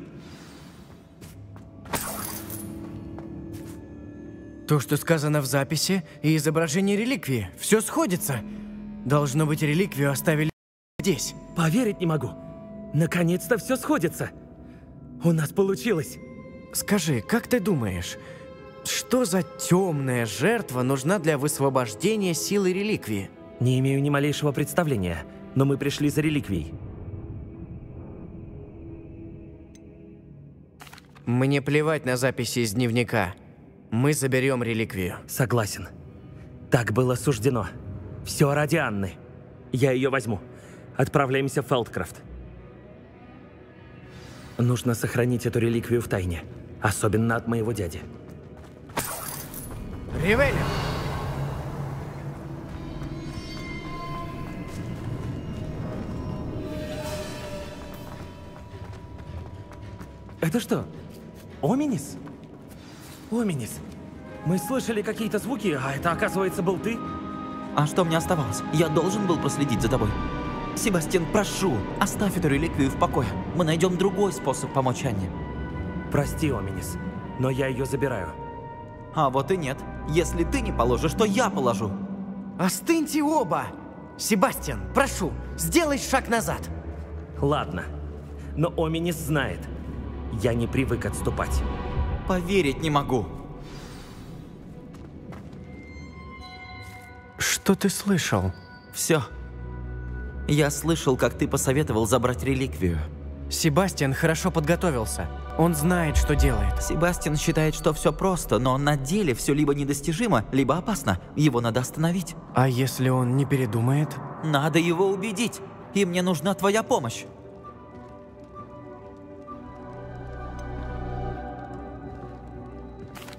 То, что сказано в записи, и изображение реликвии, все сходится. Должно быть, реликвию оставили здесь. Поверить не могу. Наконец-то все сходится. У нас получилось. Скажи, как ты думаешь, что за темная жертва нужна для высвобождения силы реликвии? Не имею ни малейшего представления, но мы пришли за реликвией. Мне плевать на записи из дневника. Мы заберем реликвию. Согласен. Так было суждено. Все ради Анны. Я ее возьму. Отправляемся в Фелдкрафт. Нужно сохранить эту реликвию в тайне. Особенно от моего дяди. Ривелли! Это что? Оминис? Оминис. Мы слышали какие-то звуки, а это, оказывается, был ты? А что мне оставалось? Я должен был проследить за тобой. Себастьян, прошу, оставь эту реликвию в покое. Мы найдем другой способ помочь Анне. Прости, Оминис, но я ее забираю. А вот и нет. Если ты не положишь, то я положу. Остыньте оба! Себастьян, прошу, сделай шаг назад. Ладно, но Оминис знает. Я не привык отступать. Поверить не могу. Что ты слышал? Все. Я слышал, как ты посоветовал забрать реликвию. Себастьян хорошо подготовился. Он знает, что делает. Себастьян считает, что все просто, но на деле все либо недостижимо, либо опасно. Его надо остановить. А если он не передумает? Надо его убедить. И мне нужна твоя помощь.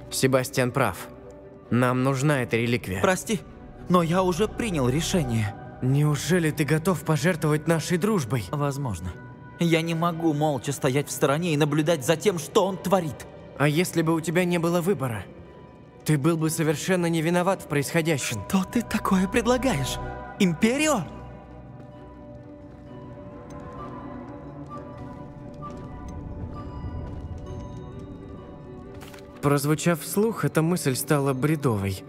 Себастьян прав. Нам нужна эта реликвия. Прости, но я уже принял решение. Неужели ты готов пожертвовать нашей дружбой? Возможно. Я не могу молча стоять в стороне и наблюдать за тем, что он творит. А если бы у тебя не было выбора? Ты был бы совершенно не виноват в происходящем. Что ты такое предлагаешь? Империо? Прозвучав вслух, эта мысль стала бредовой.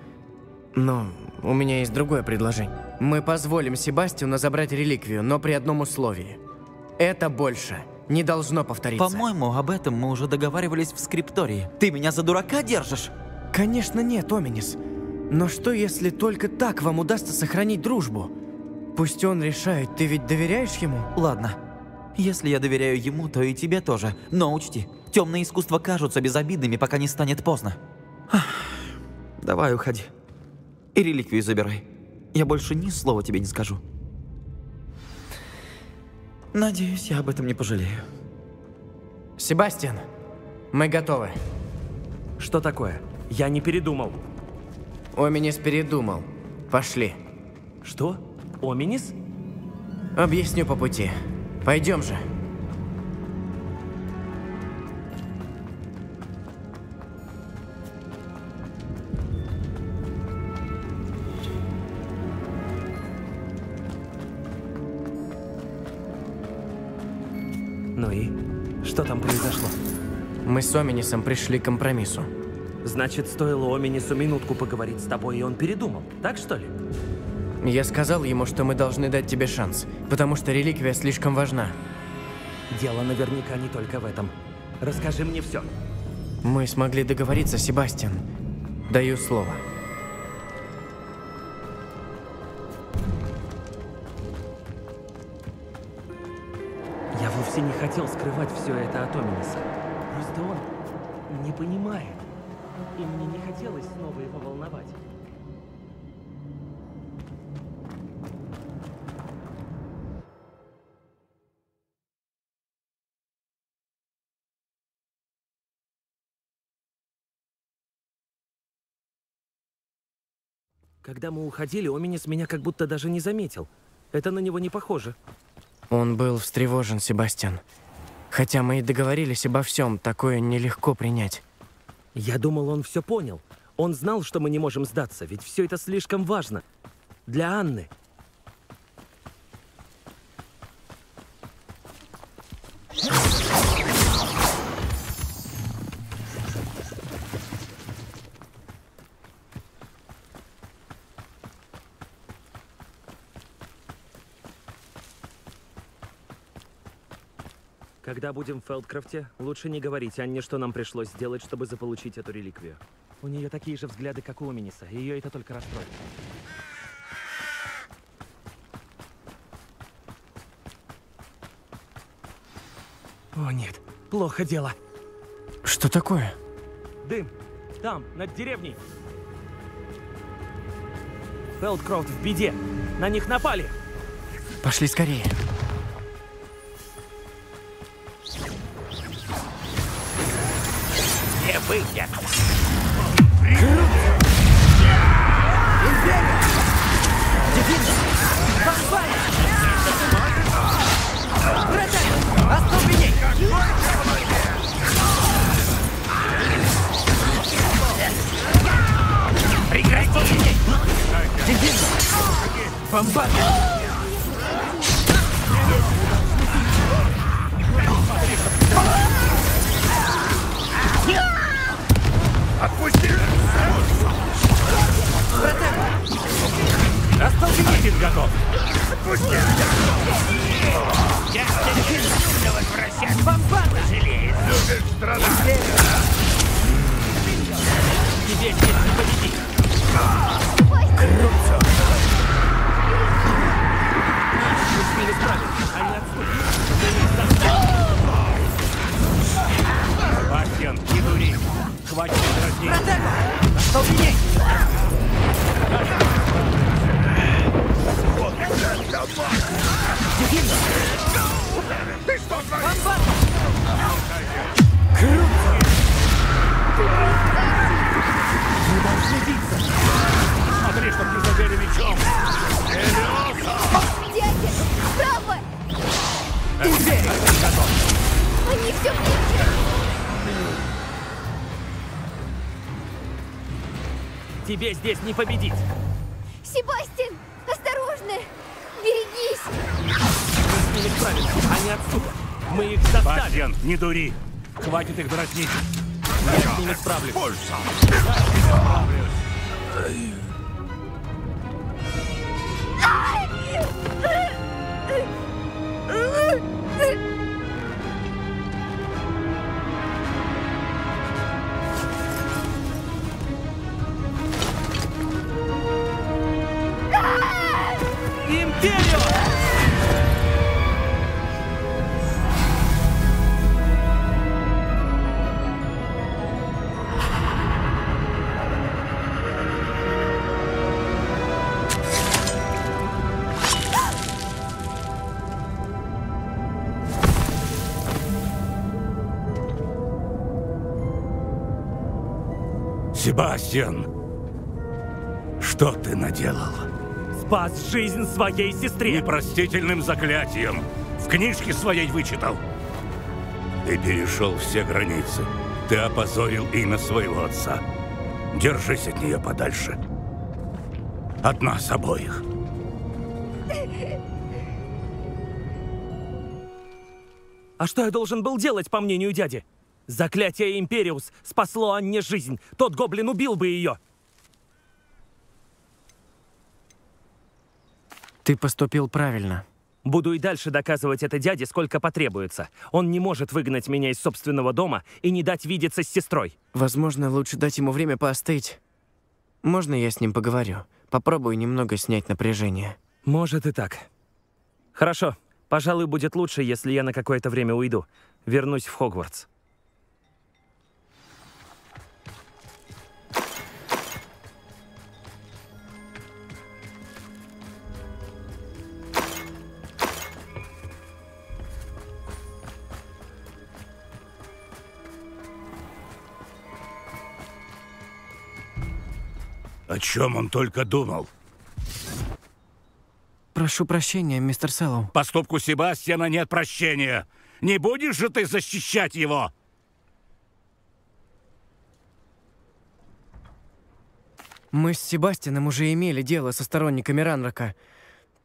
Но у меня есть другое предложение. Мы позволим Себастьяну забрать реликвию, но при одном условии. Это больше не должно повториться. По-моему, об этом мы уже договаривались в скриптории. Ты меня за дурака держишь? Конечно нет, Оминис. Но что, если только так вам удастся сохранить дружбу? Пусть он решает, ты ведь доверяешь ему? Ладно. Если я доверяю ему, то и тебе тоже. Но учти, темные искусства кажутся безобидными, пока не станет поздно. Давай, уходи. И реликвию забирай. Я больше ни слова тебе не скажу. Надеюсь, я об этом не пожалею. Себастьян, мы готовы. Что такое? Я не передумал. Оминис передумал. Пошли. Что? Оминис? Объясню по пути. Пойдем же. Что там произошло? Мы с Оминисом пришли к компромиссу. Значит, стоило Оминису минутку поговорить с тобой, и он передумал. Так что ли? Я сказал ему, что мы должны дать тебе шанс, потому что реликвия слишком важна. Дело наверняка не только в этом. Расскажи мне все. Мы смогли договориться, Себастьян. Даю слово. Хотел скрывать все это от Оминиса. Просто он не понимает. И мне не хотелось снова его волновать. Когда мы уходили, Оминис меня как будто даже не заметил. Это на него не похоже. Он был встревожен, Себастьян. Хотя мы и договорились обо всем, такое нелегко принять. Я думал, он все понял. Он знал, что мы не можем сдаться, ведь все это слишком важно. Для Анны. Когда будем в Фелдкрафте, лучше не говорить Анне, что нам пришлось сделать, чтобы заполучить эту реликвию. У нее такие же взгляды, как у Миниса, ее это только расстроит. О нет, плохо дело. Что такое? Дым, там, над деревней. Фелдкрофт в беде. На них напали. Пошли скорее. Не выйдет. Прекрати! Отпусти! Остолбенитель готов! Отпусти! Я тебя не возвращать! Бомбана жалеет! Любишь страдать! Тебе здесь победить! Мы с ними справимся, они заставим. Бастиан, не! Хватит дразнить! Остолбенеть! Ты что творишь? Мы должны биться! Смотри, чтоб не задели мечом! Элиоса! Дядя, право! Теперь! Они все включили! Тебе здесь не победить! Себастьян, осторожно! Берегись! Мы с ними справимся, они отступят! Мы их заставим! Бастиан, не дури! Хватит их дразнить! Я с ними справлюсь! Больше! Себастьян, что ты наделал? Спас жизнь своей сестре. Непростительным заклятием. В книжке своей вычитал. Ты перешел все границы. Ты опозорил имя своего отца. Держись от нее подальше. От нас обоих. А что я должен был делать, по мнению дяди? Заклятие Империус спасло Анне жизнь. Тот гоблин убил бы ее. Ты поступил правильно. Буду и дальше доказывать это дяде, сколько потребуется. Он не может выгнать меня из собственного дома и не дать видеться с сестрой. Возможно, лучше дать ему время поостыть. Можно я с ним поговорю? Попробую немного снять напряжение. Может и так. Хорошо. Пожалуй, будет лучше, если я на какое-то время уйду. Вернусь в Хогвартс. О чем он только думал? Прошу прощения, мистер Селлоу. Поступку Себастьяна нет прощения. Не будешь же ты защищать его? Мы с Себастьяном уже имели дело со сторонниками Ранрока.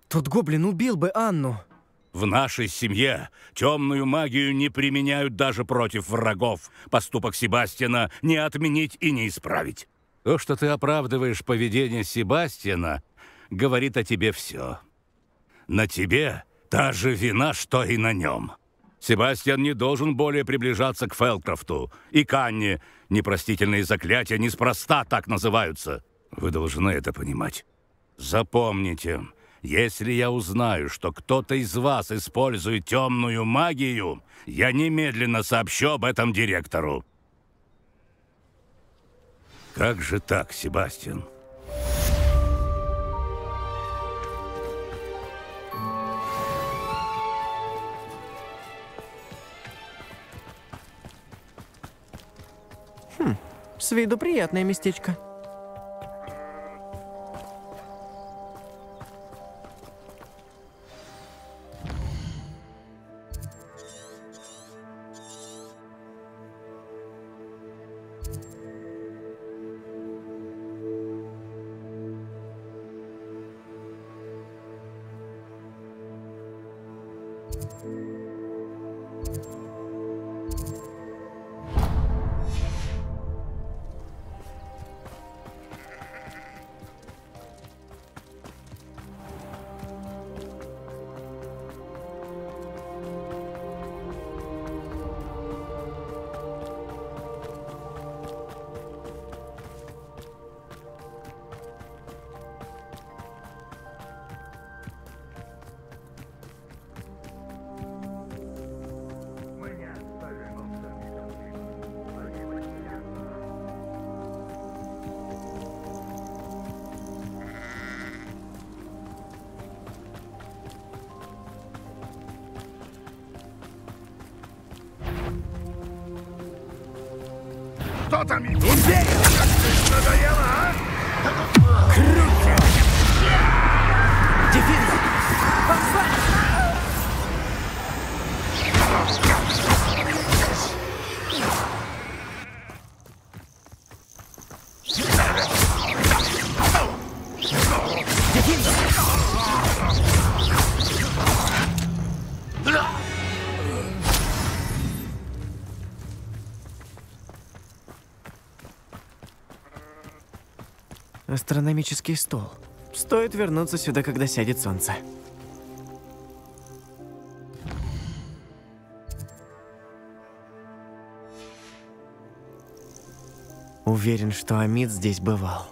Тот гоблин убил бы Анну. В нашей семье темную магию не применяют даже против врагов. Поступок Себастьяна не отменить и не исправить. То, что ты оправдываешь поведение Себастьяна, говорит о тебе все. На тебе та же вина, что и на нем. Себастьян не должен более приближаться к Фелкрофту. И Канне непростительные заклятия неспроста так называются. Вы должны это понимать. Запомните, если я узнаю, что кто-то из вас использует темную магию, я немедленно сообщу об этом директору. Как же так, Себастьян? Хм, с виду приятное местечко. Что там? Империя! Надоело, Астрономический стол. Стоит вернуться сюда, когда сядет солнце. Уверен, что Амид здесь бывал.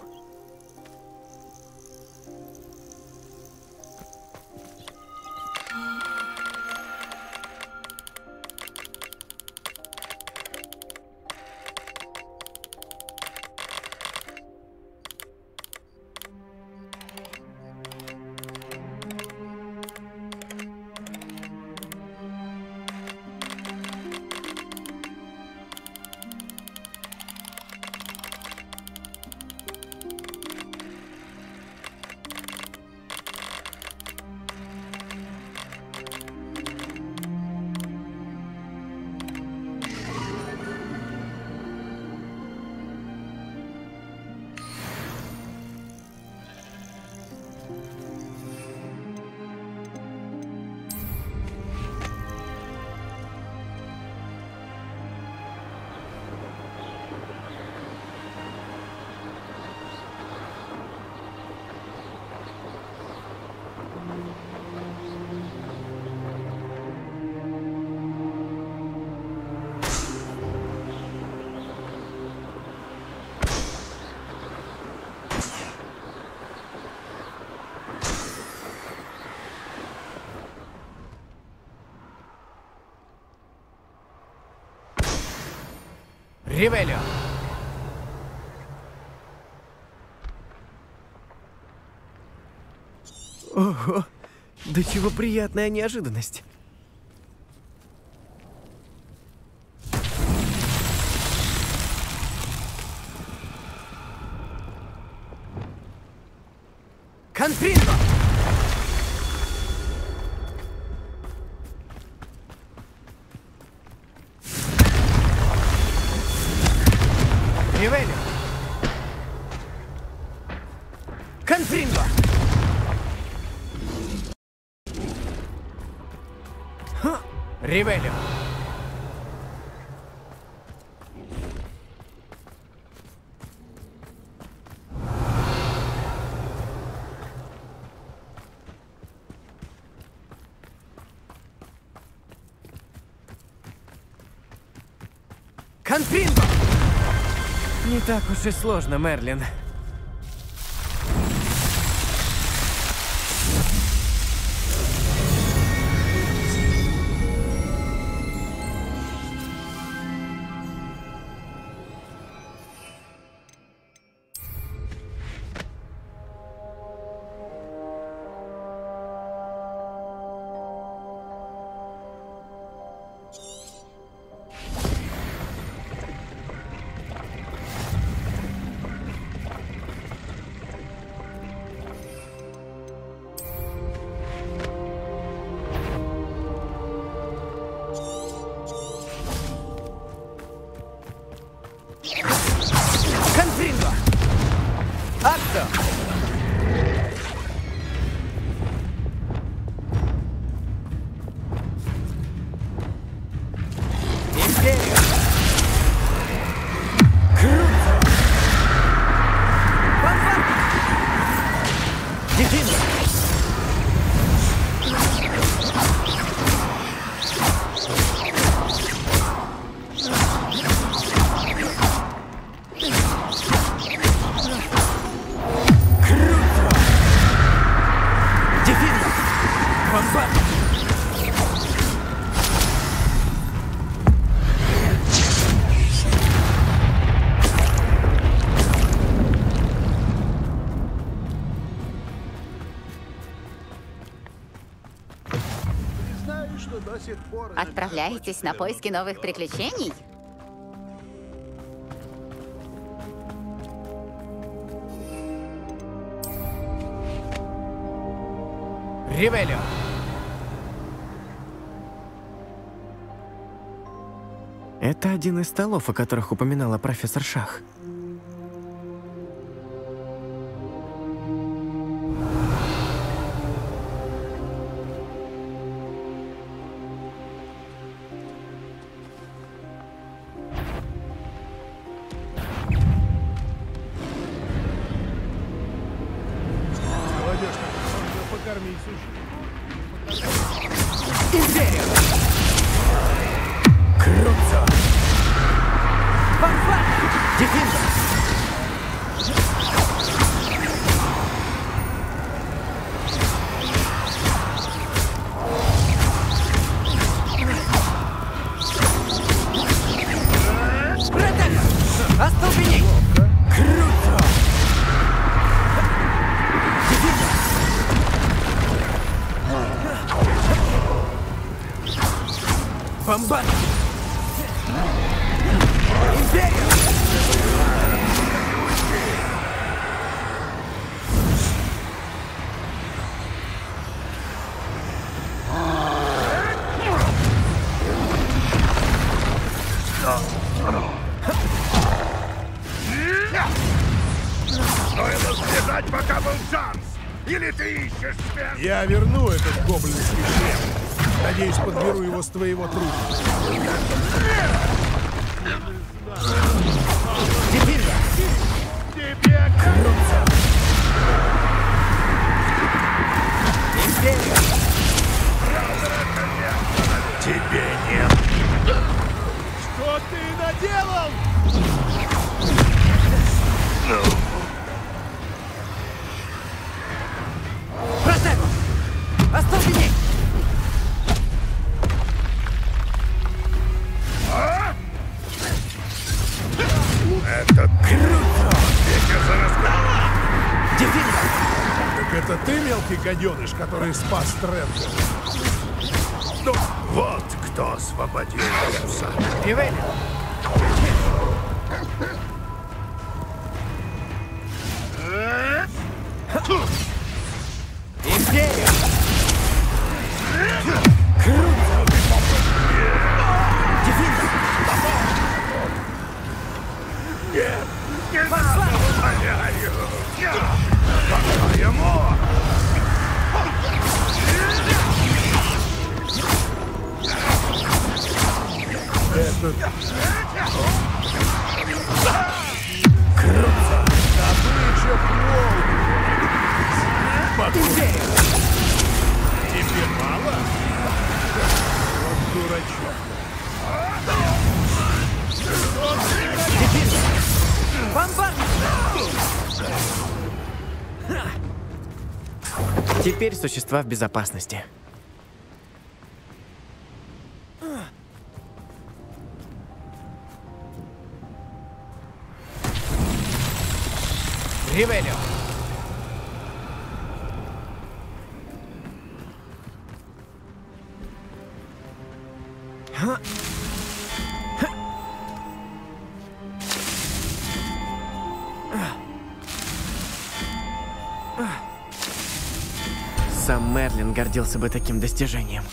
Ривелио. Ого, до чего приятная неожиданность. Ревелио. Конфинго! Не так уж и сложно, Мерлин. отправляетесь на поиски новых приключений? Ревелио! Это один из столов, о которых упоминала профессор Шах. Гаденыш, который существа в безопасности. Гордился бы таким достижением.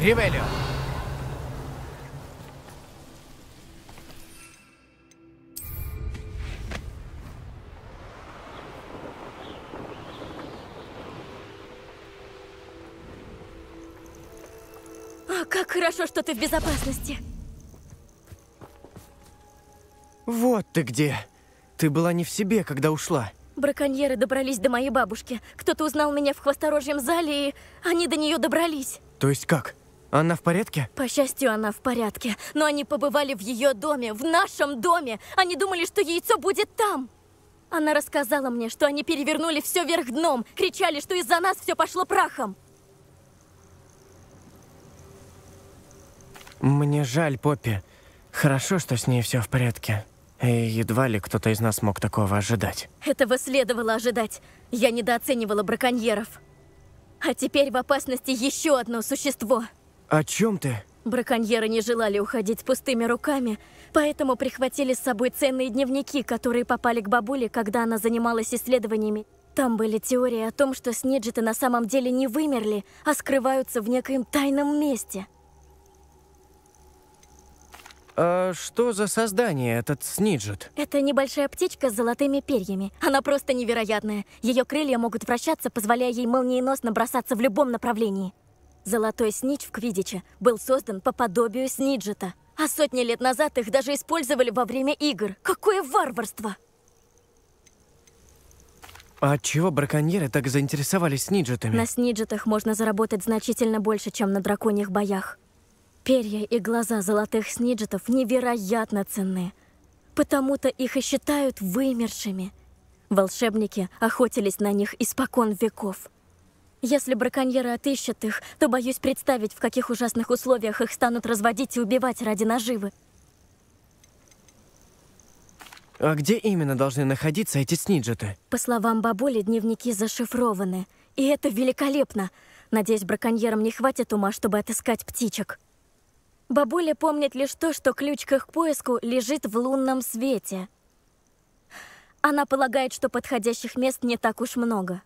Ривелио! А как хорошо, что ты в безопасности. Вот ты где. Ты была не в себе, когда ушла. Браконьеры добрались до моей бабушки. Кто-то узнал меня в хвосторожьем зале, и они до нее добрались. То есть как? Она в порядке? По счастью, она в порядке. Но они побывали в ее доме, в нашем доме. Они думали, что яйцо будет там. Она рассказала мне, что они перевернули все вверх дном, кричали, что из-за нас все пошло прахом. Мне жаль, Поппи. Хорошо, что с ней все в порядке. И едва ли кто-то из нас мог такого ожидать. Этого следовало ожидать. Я недооценивала браконьеров. А теперь в опасности еще одно существо. О чем ты? Браконьеры не желали уходить пустыми руками, поэтому прихватили с собой ценные дневники, которые попали к бабуле, когда она занималась исследованиями. Там были теории о том, что снеджиты на самом деле не вымерли, а скрываются в некоем тайном месте. А что за создание этот Сниджет? Это небольшая птичка с золотыми перьями. Она просто невероятная. Ее крылья могут вращаться, позволяя ей молниеносно бросаться в любом направлении. Золотой снидж в Квидиче был создан по подобию Сниджета. А сотни лет назад их даже использовали во время игр. Какое варварство! А отчего браконьеры так заинтересовались Сниджетами? На Сниджетах можно заработать значительно больше, чем на драконьих боях. Перья и глаза золотых сниджетов невероятно ценны. Потому-то их и считают вымершими. Волшебники охотились на них испокон веков. Если браконьеры отыщут их, то боюсь представить, в каких ужасных условиях их станут разводить и убивать ради наживы. А где именно должны находиться эти сниджеты? По словам бабули, дневники зашифрованы. И это великолепно. Надеюсь, браконьерам не хватит ума, чтобы отыскать птичек. Бабуля помнит лишь то, что ключ к их поиску лежит в лунном свете. Она полагает, что подходящих мест не так уж много.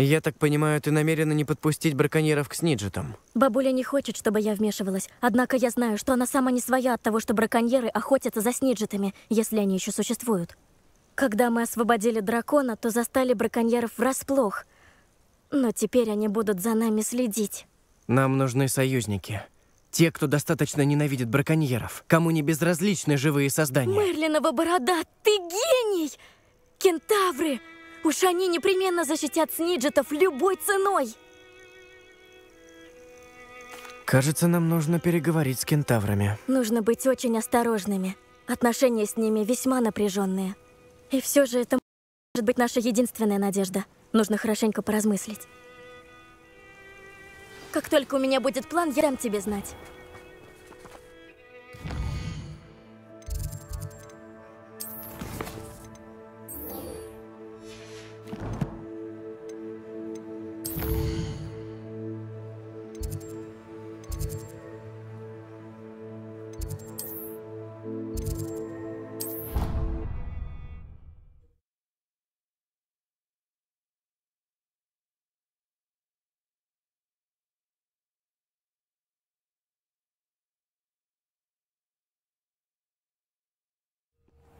Я так понимаю, ты намерена не подпустить браконьеров к сниджетам? Бабуля не хочет, чтобы я вмешивалась. Однако я знаю, что она сама не своя от того, что браконьеры охотятся за сниджетами, если они еще существуют. Когда мы освободили дракона, то застали браконьеров врасплох. Но теперь они будут за нами следить. Нам нужны союзники. Те, кто достаточно ненавидит браконьеров, кому не безразличны живые создания. Мерлинова борода, ты гений! Кентавры! Уж они непременно защитят сниджетов любой ценой! Кажется, нам нужно переговорить с кентаврами. Нужно быть очень осторожными. Отношения с ними весьма напряженные. И все же это может быть наша единственная надежда. Нужно хорошенько поразмыслить. Как только у меня будет план, я дам тебе знать.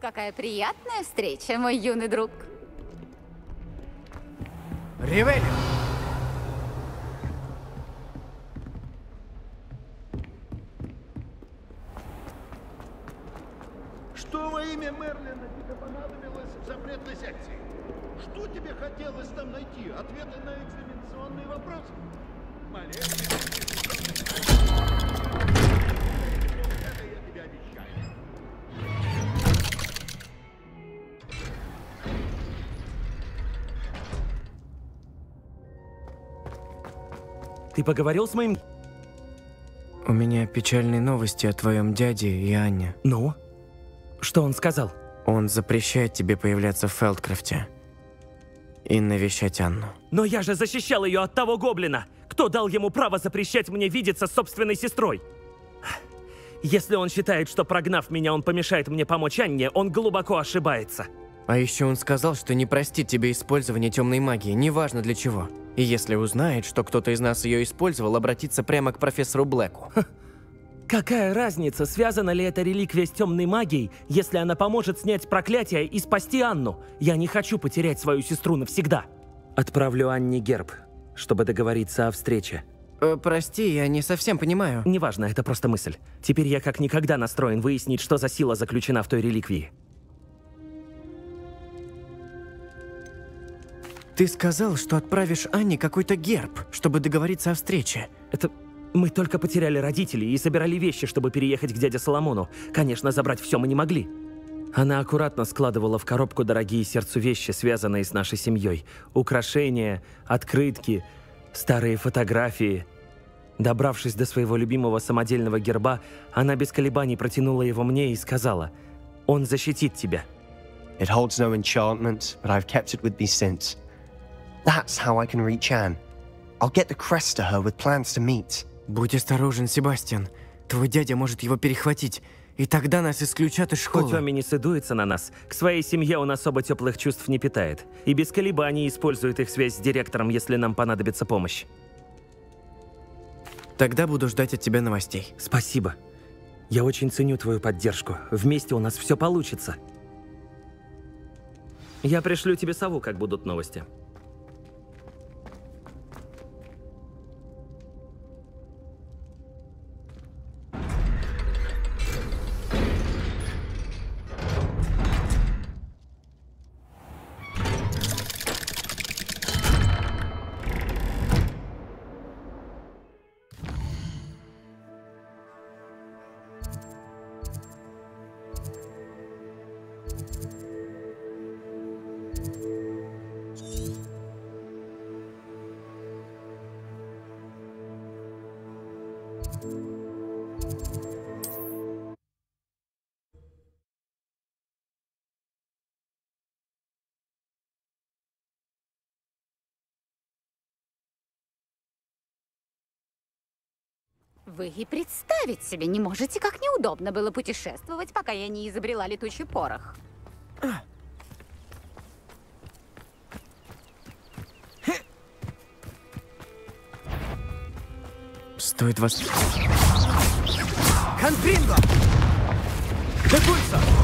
Какая приятная встреча, мой юный друг. Ривелли! Что во имя Мерлина тебе понадобилось в запретной секции? Что тебе хотелось там найти? Ответы на экзаменационные вопросы? Малейший Ты поговорил с моим... У меня печальные новости о твоем дяде и Анне. Ну? Что он сказал? Он запрещает тебе появляться в Фелдкрафте и навещать Анну. Но я же защищал ее от того гоблина! Кто дал ему право запрещать мне видеться с собственной сестрой? Если он считает, что прогнав меня, он помешает мне помочь Анне, он глубоко ошибается. А еще он сказал, что не простит тебе использование темной магии, неважно для чего. И если узнает, что кто-то из нас ее использовал, обратиться прямо к профессору Блэку. Какая разница, связана ли эта реликвия с темной магией, если она поможет снять проклятие и спасти Анну? Я не хочу потерять свою сестру навсегда. Отправлю Анне герб, чтобы договориться о встрече. Э, прости, я не совсем понимаю. Неважно, это просто мысль. Теперь я как никогда настроен выяснить, что за сила заключена в той реликвии. Ты сказал, что отправишь Анне какой-то герб, чтобы договориться о встрече. Это... Мы только потеряли родителей и собирали вещи, чтобы переехать к дяде Соломону. Конечно, забрать все мы не могли. Она аккуратно складывала в коробку дорогие сердцу вещи, связанные с нашей семьей. Украшения, открытки, старые фотографии. Добравшись до своего любимого самодельного герба, она без колебаний протянула его мне и сказала, «Он защитит тебя». It holds no enchantment, but I've kept it with me since. That's how I can reach Anne. I'll get the crest to her with plans to meet. Будь осторожен, Себастьян. Твой дядя может его перехватить, и тогда нас исключат из школы. Хоть Оми не сыдуется на нас, к своей семье он особо теплых чувств не питает. И без колебаний использует их связь с директором, если нам понадобится помощь. Тогда буду ждать от тебя новостей. Спасибо. Я очень ценю твою поддержку. Вместе у нас все получится. Я пришлю тебе сову, как будут новости. Вы и представить себе не можете, как неудобно было путешествовать, пока я не изобрела летучий порох. Стоит вас... Конфринго! Декульса!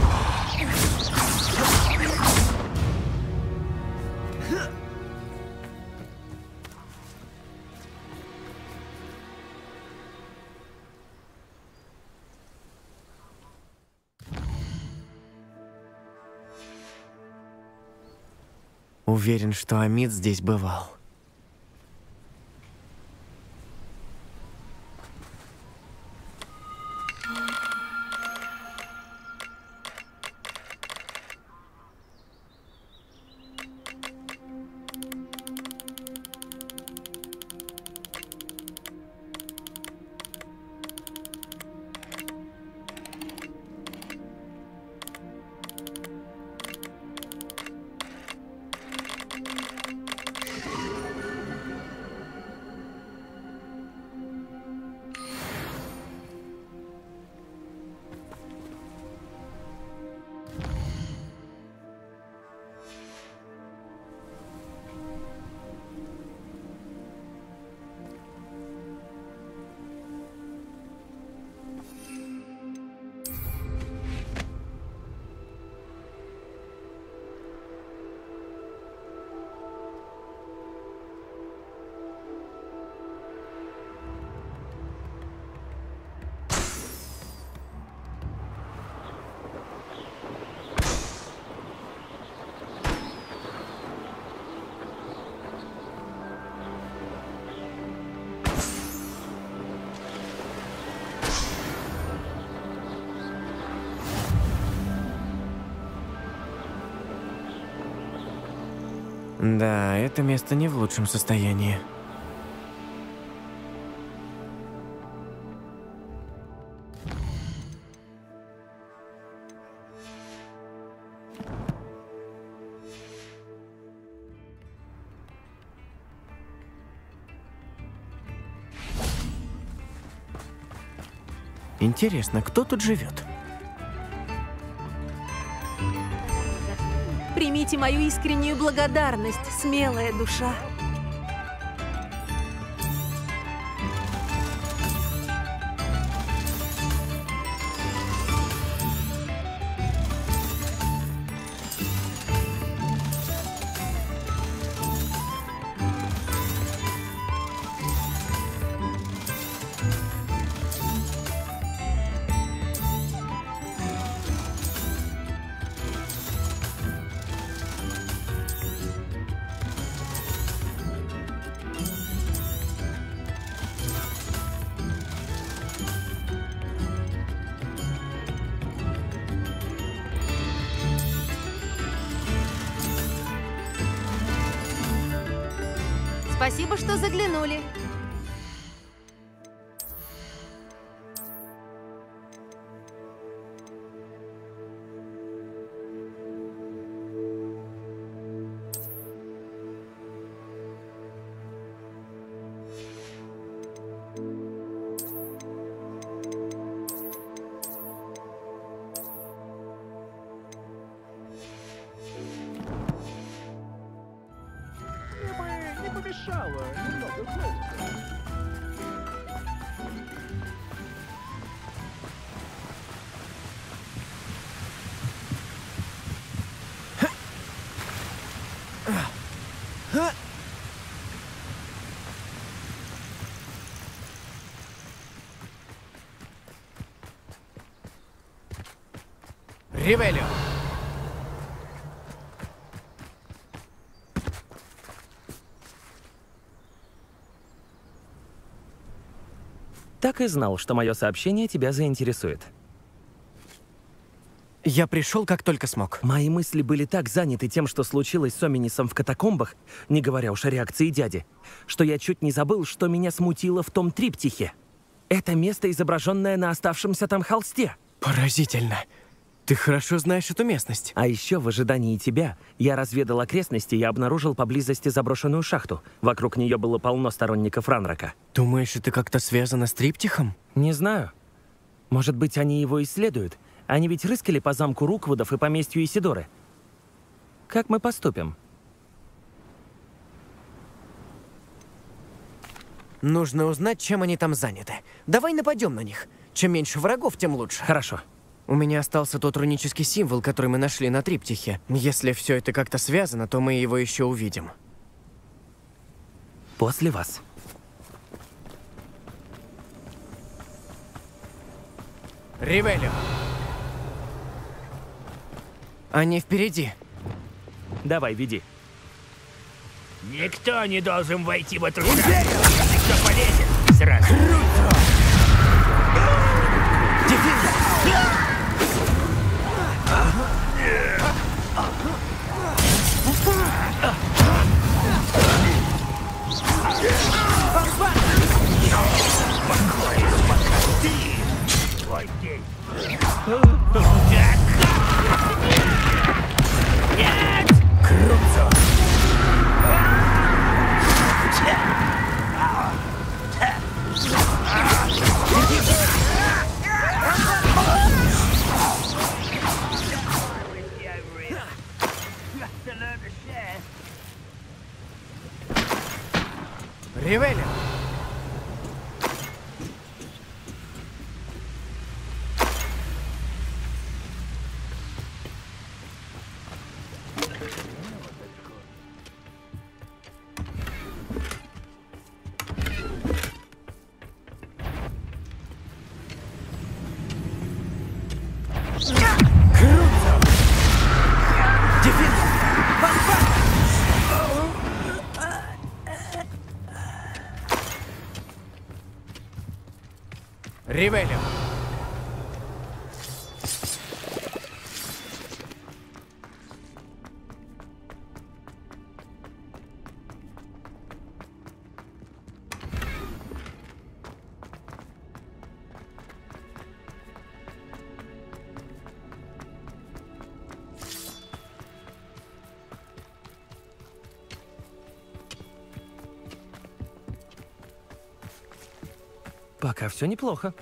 Уверен, что Амид здесь бывал. Да, это место не в лучшем состоянии. Интересно, кто тут живет? Примите мою искреннюю благодарность, смелая душа. Ревелио! Так и знал, что мое сообщение тебя заинтересует. Я пришел, как только смог. Мои мысли были так заняты тем, что случилось с Оминисом в катакомбах, не говоря уж о реакции дяди, что я чуть не забыл, что меня смутило в том триптихе. Это место, изображенное на оставшемся там холсте. Поразительно. Ты хорошо знаешь эту местность. А еще в ожидании тебя я разведал окрестности и обнаружил поблизости заброшенную шахту. Вокруг нее было полно сторонников Ранрака. Думаешь, это как-то связано с триптихом? Не знаю. Может быть, они его исследуют? Они ведь рыскали по замку Руквудов и поместью Исидоры. Как мы поступим? Нужно узнать, чем они там заняты. Давай нападем на них. Чем меньше врагов, тем лучше. Хорошо. У меня остался тот рунический символ, который мы нашли на триптихе. Если все это как-то связано, то мы его еще увидим. После вас. Ривелио. Они впереди. Давай, веди. Никто не должен войти в эту кто полезет, сразу. Все неплохо.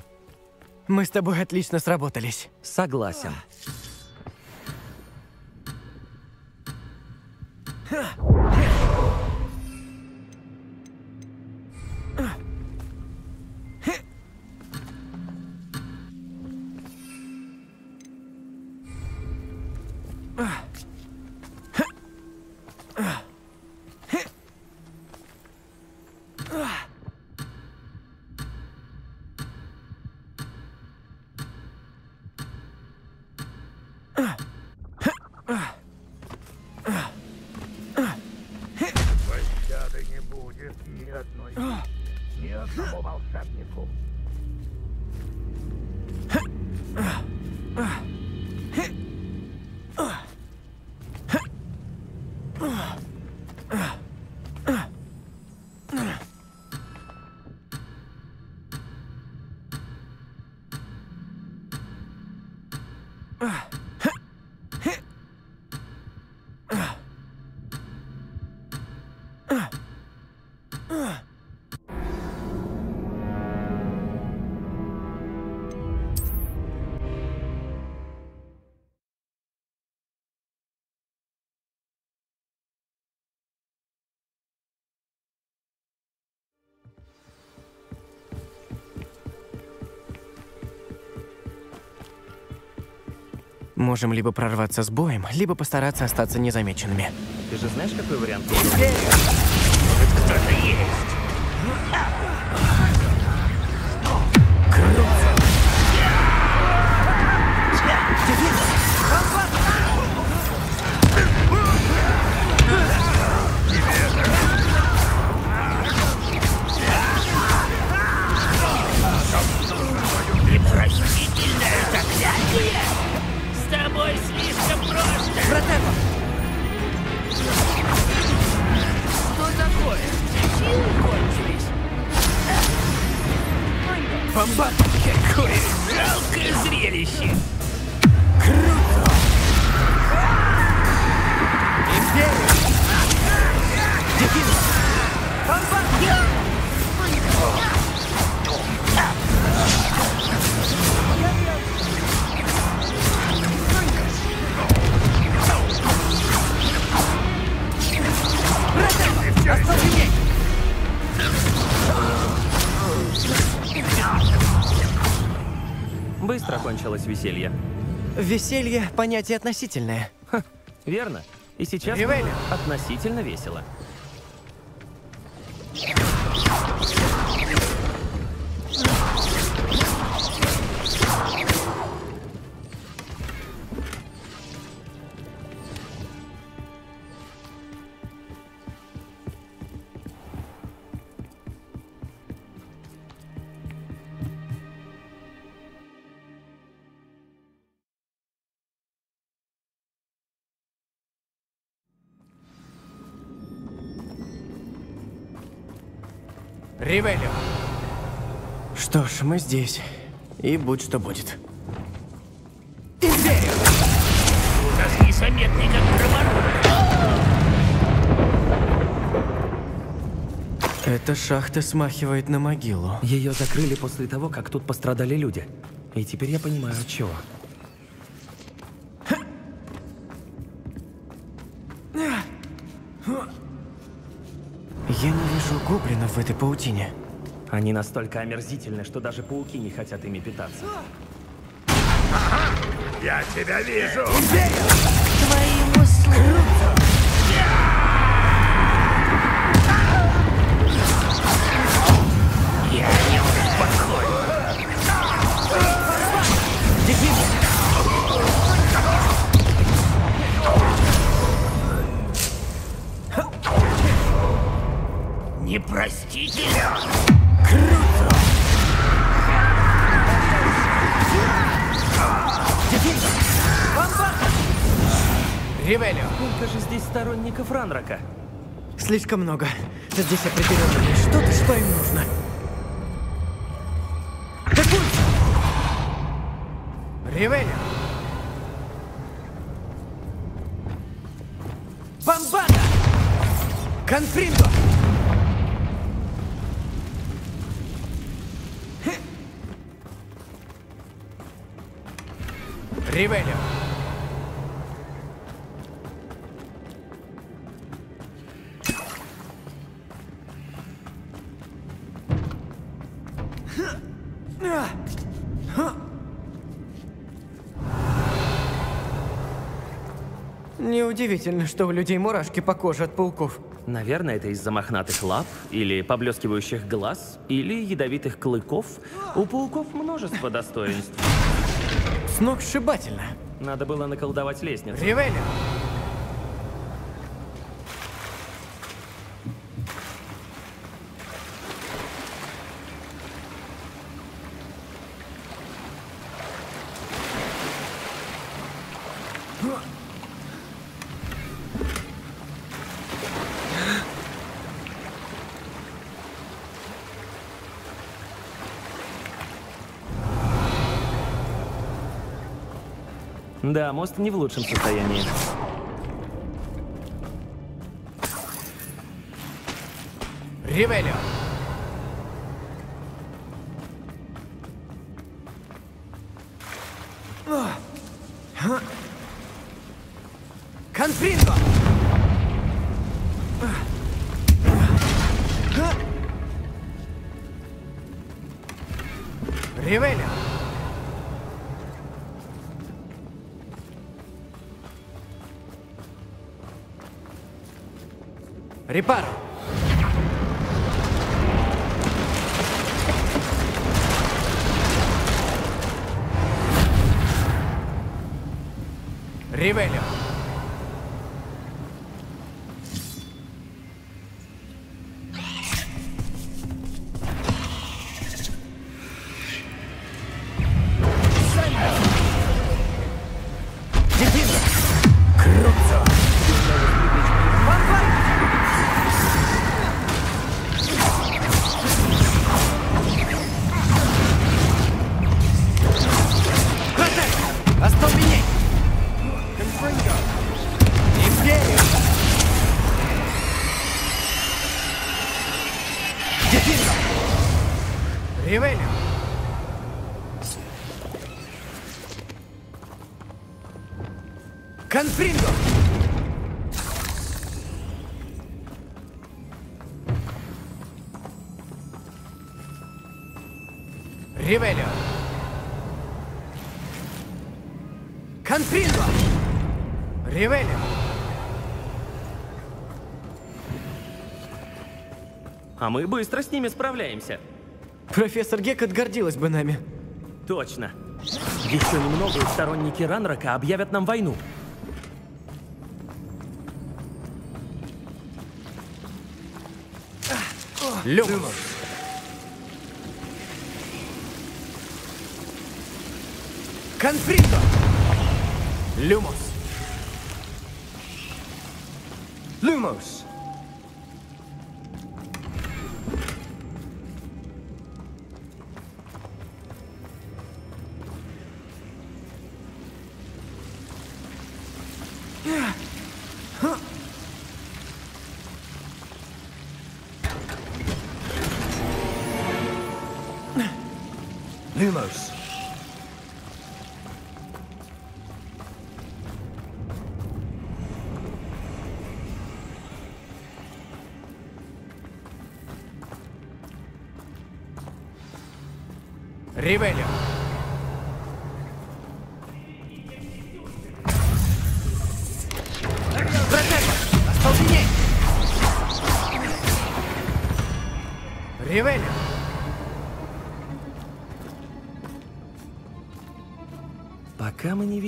Мы с тобой отлично сработались. Согласен. Можем либо прорваться с боем, либо постараться остаться незамеченными. Ты же знаешь, какой вариант? Кто-то есть. Непростительное силы кончились. Бомба! Какое жалкое зрелище! Круто! Империя! Дефинс! Бомба! Закончилось веселье? Веселье — понятие относительное. Верно. И сейчас Ревели. было относительно весело. Ривелио. Что ж, мы здесь. И будь что будет. Как проморозок. Эта шахта смахивает на могилу. Ее закрыли после того, как тут пострадали люди. И теперь я понимаю, от чего. В этой паутине. Они настолько омерзительны, что даже пауки не хотят ими питаться. Я тебя вижу! Твоим услугам. Я не успокоен. Непростительно. Ривелио. Сколько же здесь сторонников Ранрака? Слишком много. Здесь определенно что-то, что им нужно. Декульс! Ривелио. Бомбада! Конфриндо! Ривелио. Неудивительно, что у людей мурашки по коже от пауков. Наверное, это из-за мохнатых лап, или поблескивающих глаз, или ядовитых клыков. У пауков множество достоинств. Сногсшибательно. Надо было наколдовать лестницу. Ривелио. Да, мост не в лучшем состоянии. Ривелио. Репаро. Ривелио. Мы быстро с ними справляемся. Профессор Гекет гордилась бы нами. Точно. Еще немного, и сторонники Ранрака объявят нам войну. Люмус! Конфринго! Люмус!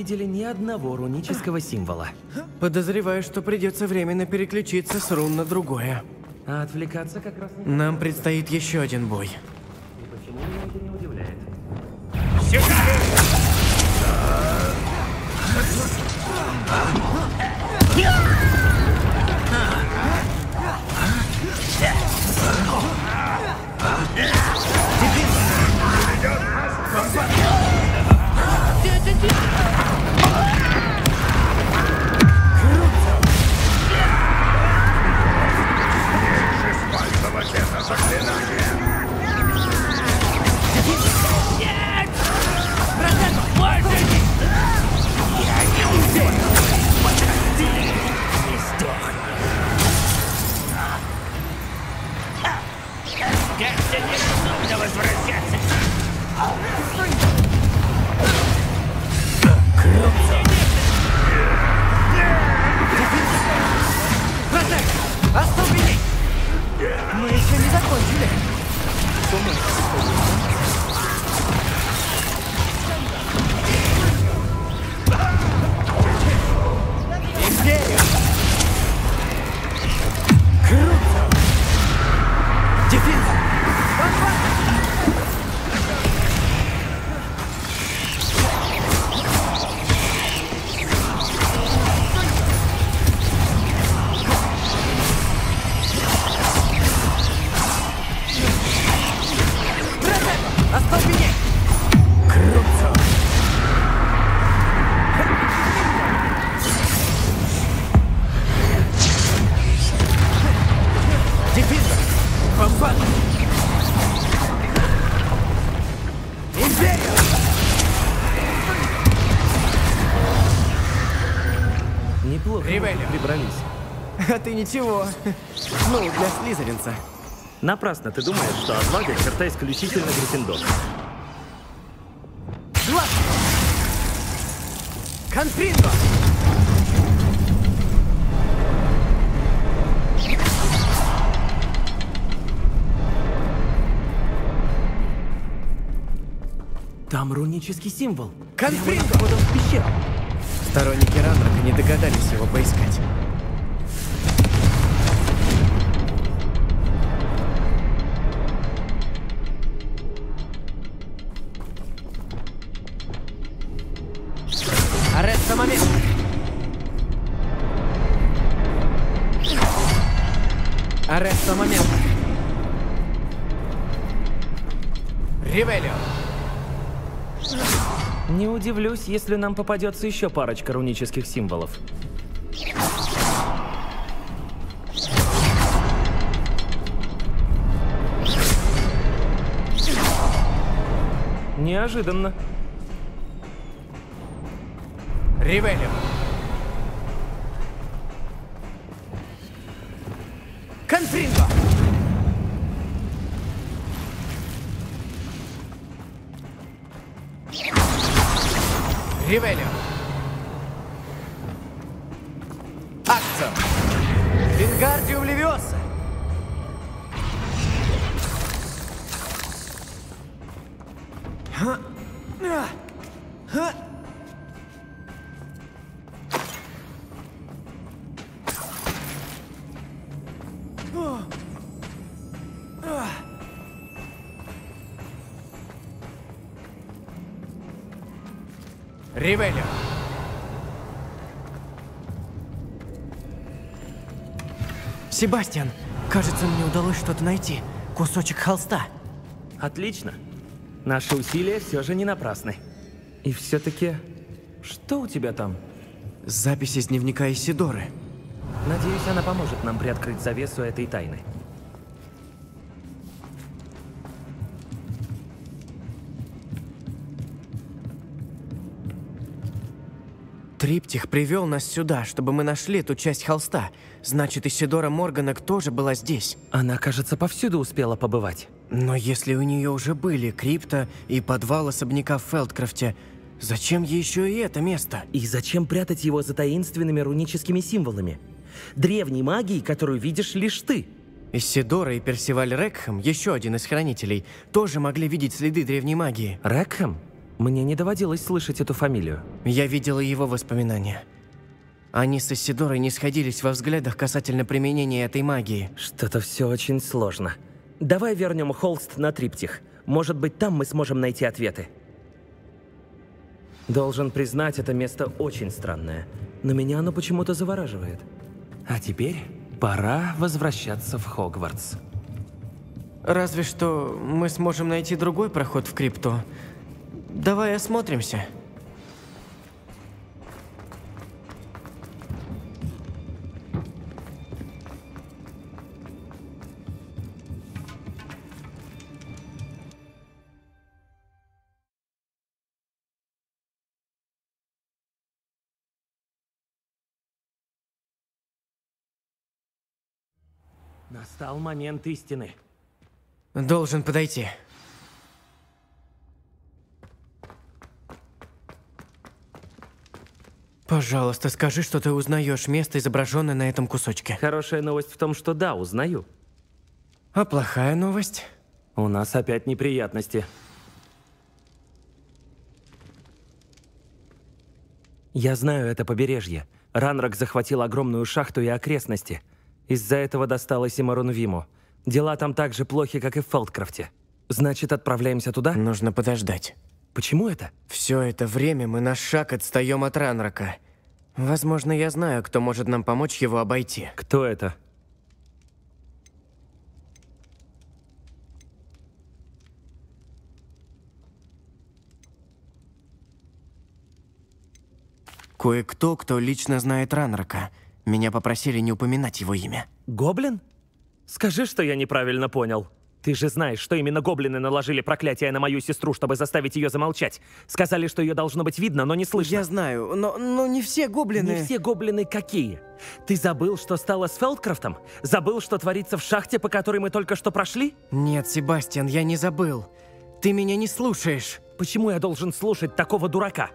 Видели ни одного рунического символа. Подозреваю, что придется временно переключиться с рун на другое. А отвлекаться как раз не... Нам предстоит еще один бой. Ничего. Ну, для слизеринца. Напрасно ты думаешь, что отвага — черта исключительно Гриффиндора. Глаз! Конфринго! Там рунический символ. Конфринго! Прямо входом в пещеру. Сторонники Ранрака не догадались его поискать. Удивлюсь, если нам попадется еще парочка рунических символов. Неожиданно. Ревелио! Себастьян, кажется, мне удалось что-то найти. Кусочек холста. Отлично. Наши усилия все же не напрасны. И все-таки, что у тебя там? Запись из дневника Исидоры. Надеюсь, она поможет нам приоткрыть завесу этой тайны. Триптих привел нас сюда, чтобы мы нашли эту часть холста. Значит, Исидора Морганок тоже была здесь. Она, кажется, повсюду успела побывать. Но если у нее уже были крипта и подвал особняка в Фелдкрафте, зачем ей еще и это место? И зачем прятать его за таинственными руническими символами? Древней магией, которую видишь лишь ты. Исидора и Персиваль Рекхэм, еще один из хранителей, тоже могли видеть следы древней магии. Рекхэм? Мне не доводилось слышать эту фамилию. Я видела его воспоминания. Они с Исидорой не сходились во взглядах касательно применения этой магии. Что-то все очень сложно. Давай вернем холст на триптих. Может быть, там мы сможем найти ответы. Должен признать, это место очень странное. Но меня оно почему-то завораживает. А теперь пора возвращаться в Хогвартс. Разве что мы сможем найти другой проход в крипту. Давай осмотримся. Настал момент истины. Должен подойти. Пожалуйста, скажи, что ты узнаешь место, изображенное на этом кусочке. Хорошая новость в том, что да, узнаю. А плохая новость? У нас опять неприятности. Я знаю это побережье. Ранрак захватил огромную шахту и окрестности. Из-за этого досталось и Марунвиму. Дела там так же плохи, как и в Фелдкрафте. Значит, отправляемся туда? Нужно подождать. Почему это? Все это время мы на шаг отстаем от Ранрака. Возможно, я знаю, кто может нам помочь его обойти. Кто это? Кое-кто, кто лично знает Ранрака. Меня попросили не упоминать его имя. Гоблин? Скажи, что я неправильно понял. Ты же знаешь, что именно гоблины наложили проклятие на мою сестру, чтобы заставить ее замолчать. Сказали, что ее должно быть видно, но не слышно. Я знаю, но, но не все гоблины... Не все гоблины какие? Ты забыл, что стало с Фелдкрафтом? Забыл, что творится в шахте, по которой мы только что прошли? Нет, Себастьян, я не забыл. Ты меня не слушаешь. Почему я должен слушать такого дурака?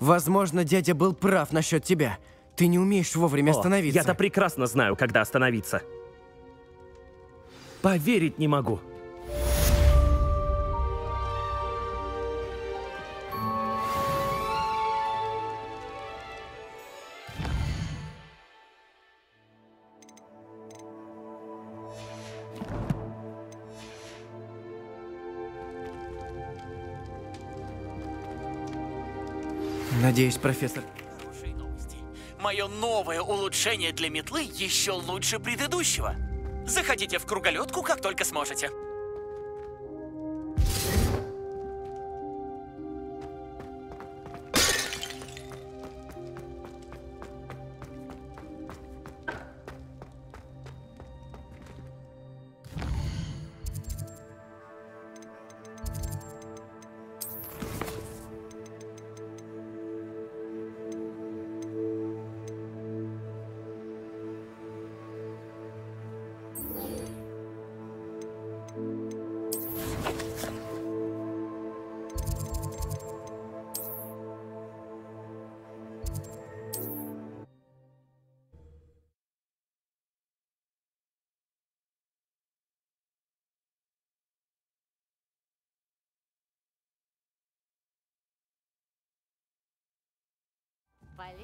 Возможно, дядя был прав насчет тебя. Ты не умеешь вовремя О, остановиться. Я-то прекрасно знаю, когда остановиться. Поверить не могу. Надеюсь, профессор... Мое новое улучшение для метлы еще лучше предыдущего. Заходите в круголетку, как только сможете.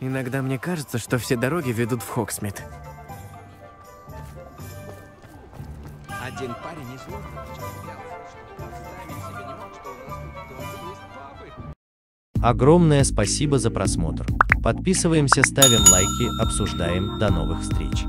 Иногда мне кажется, что все дороги ведут в Хоксмит. Один парень из Лондона вчера клялся, что представить себе не мог, что у нас тут тоже есть папы. Огромное спасибо за просмотр. Подписываемся, ставим лайки, обсуждаем. До новых встреч.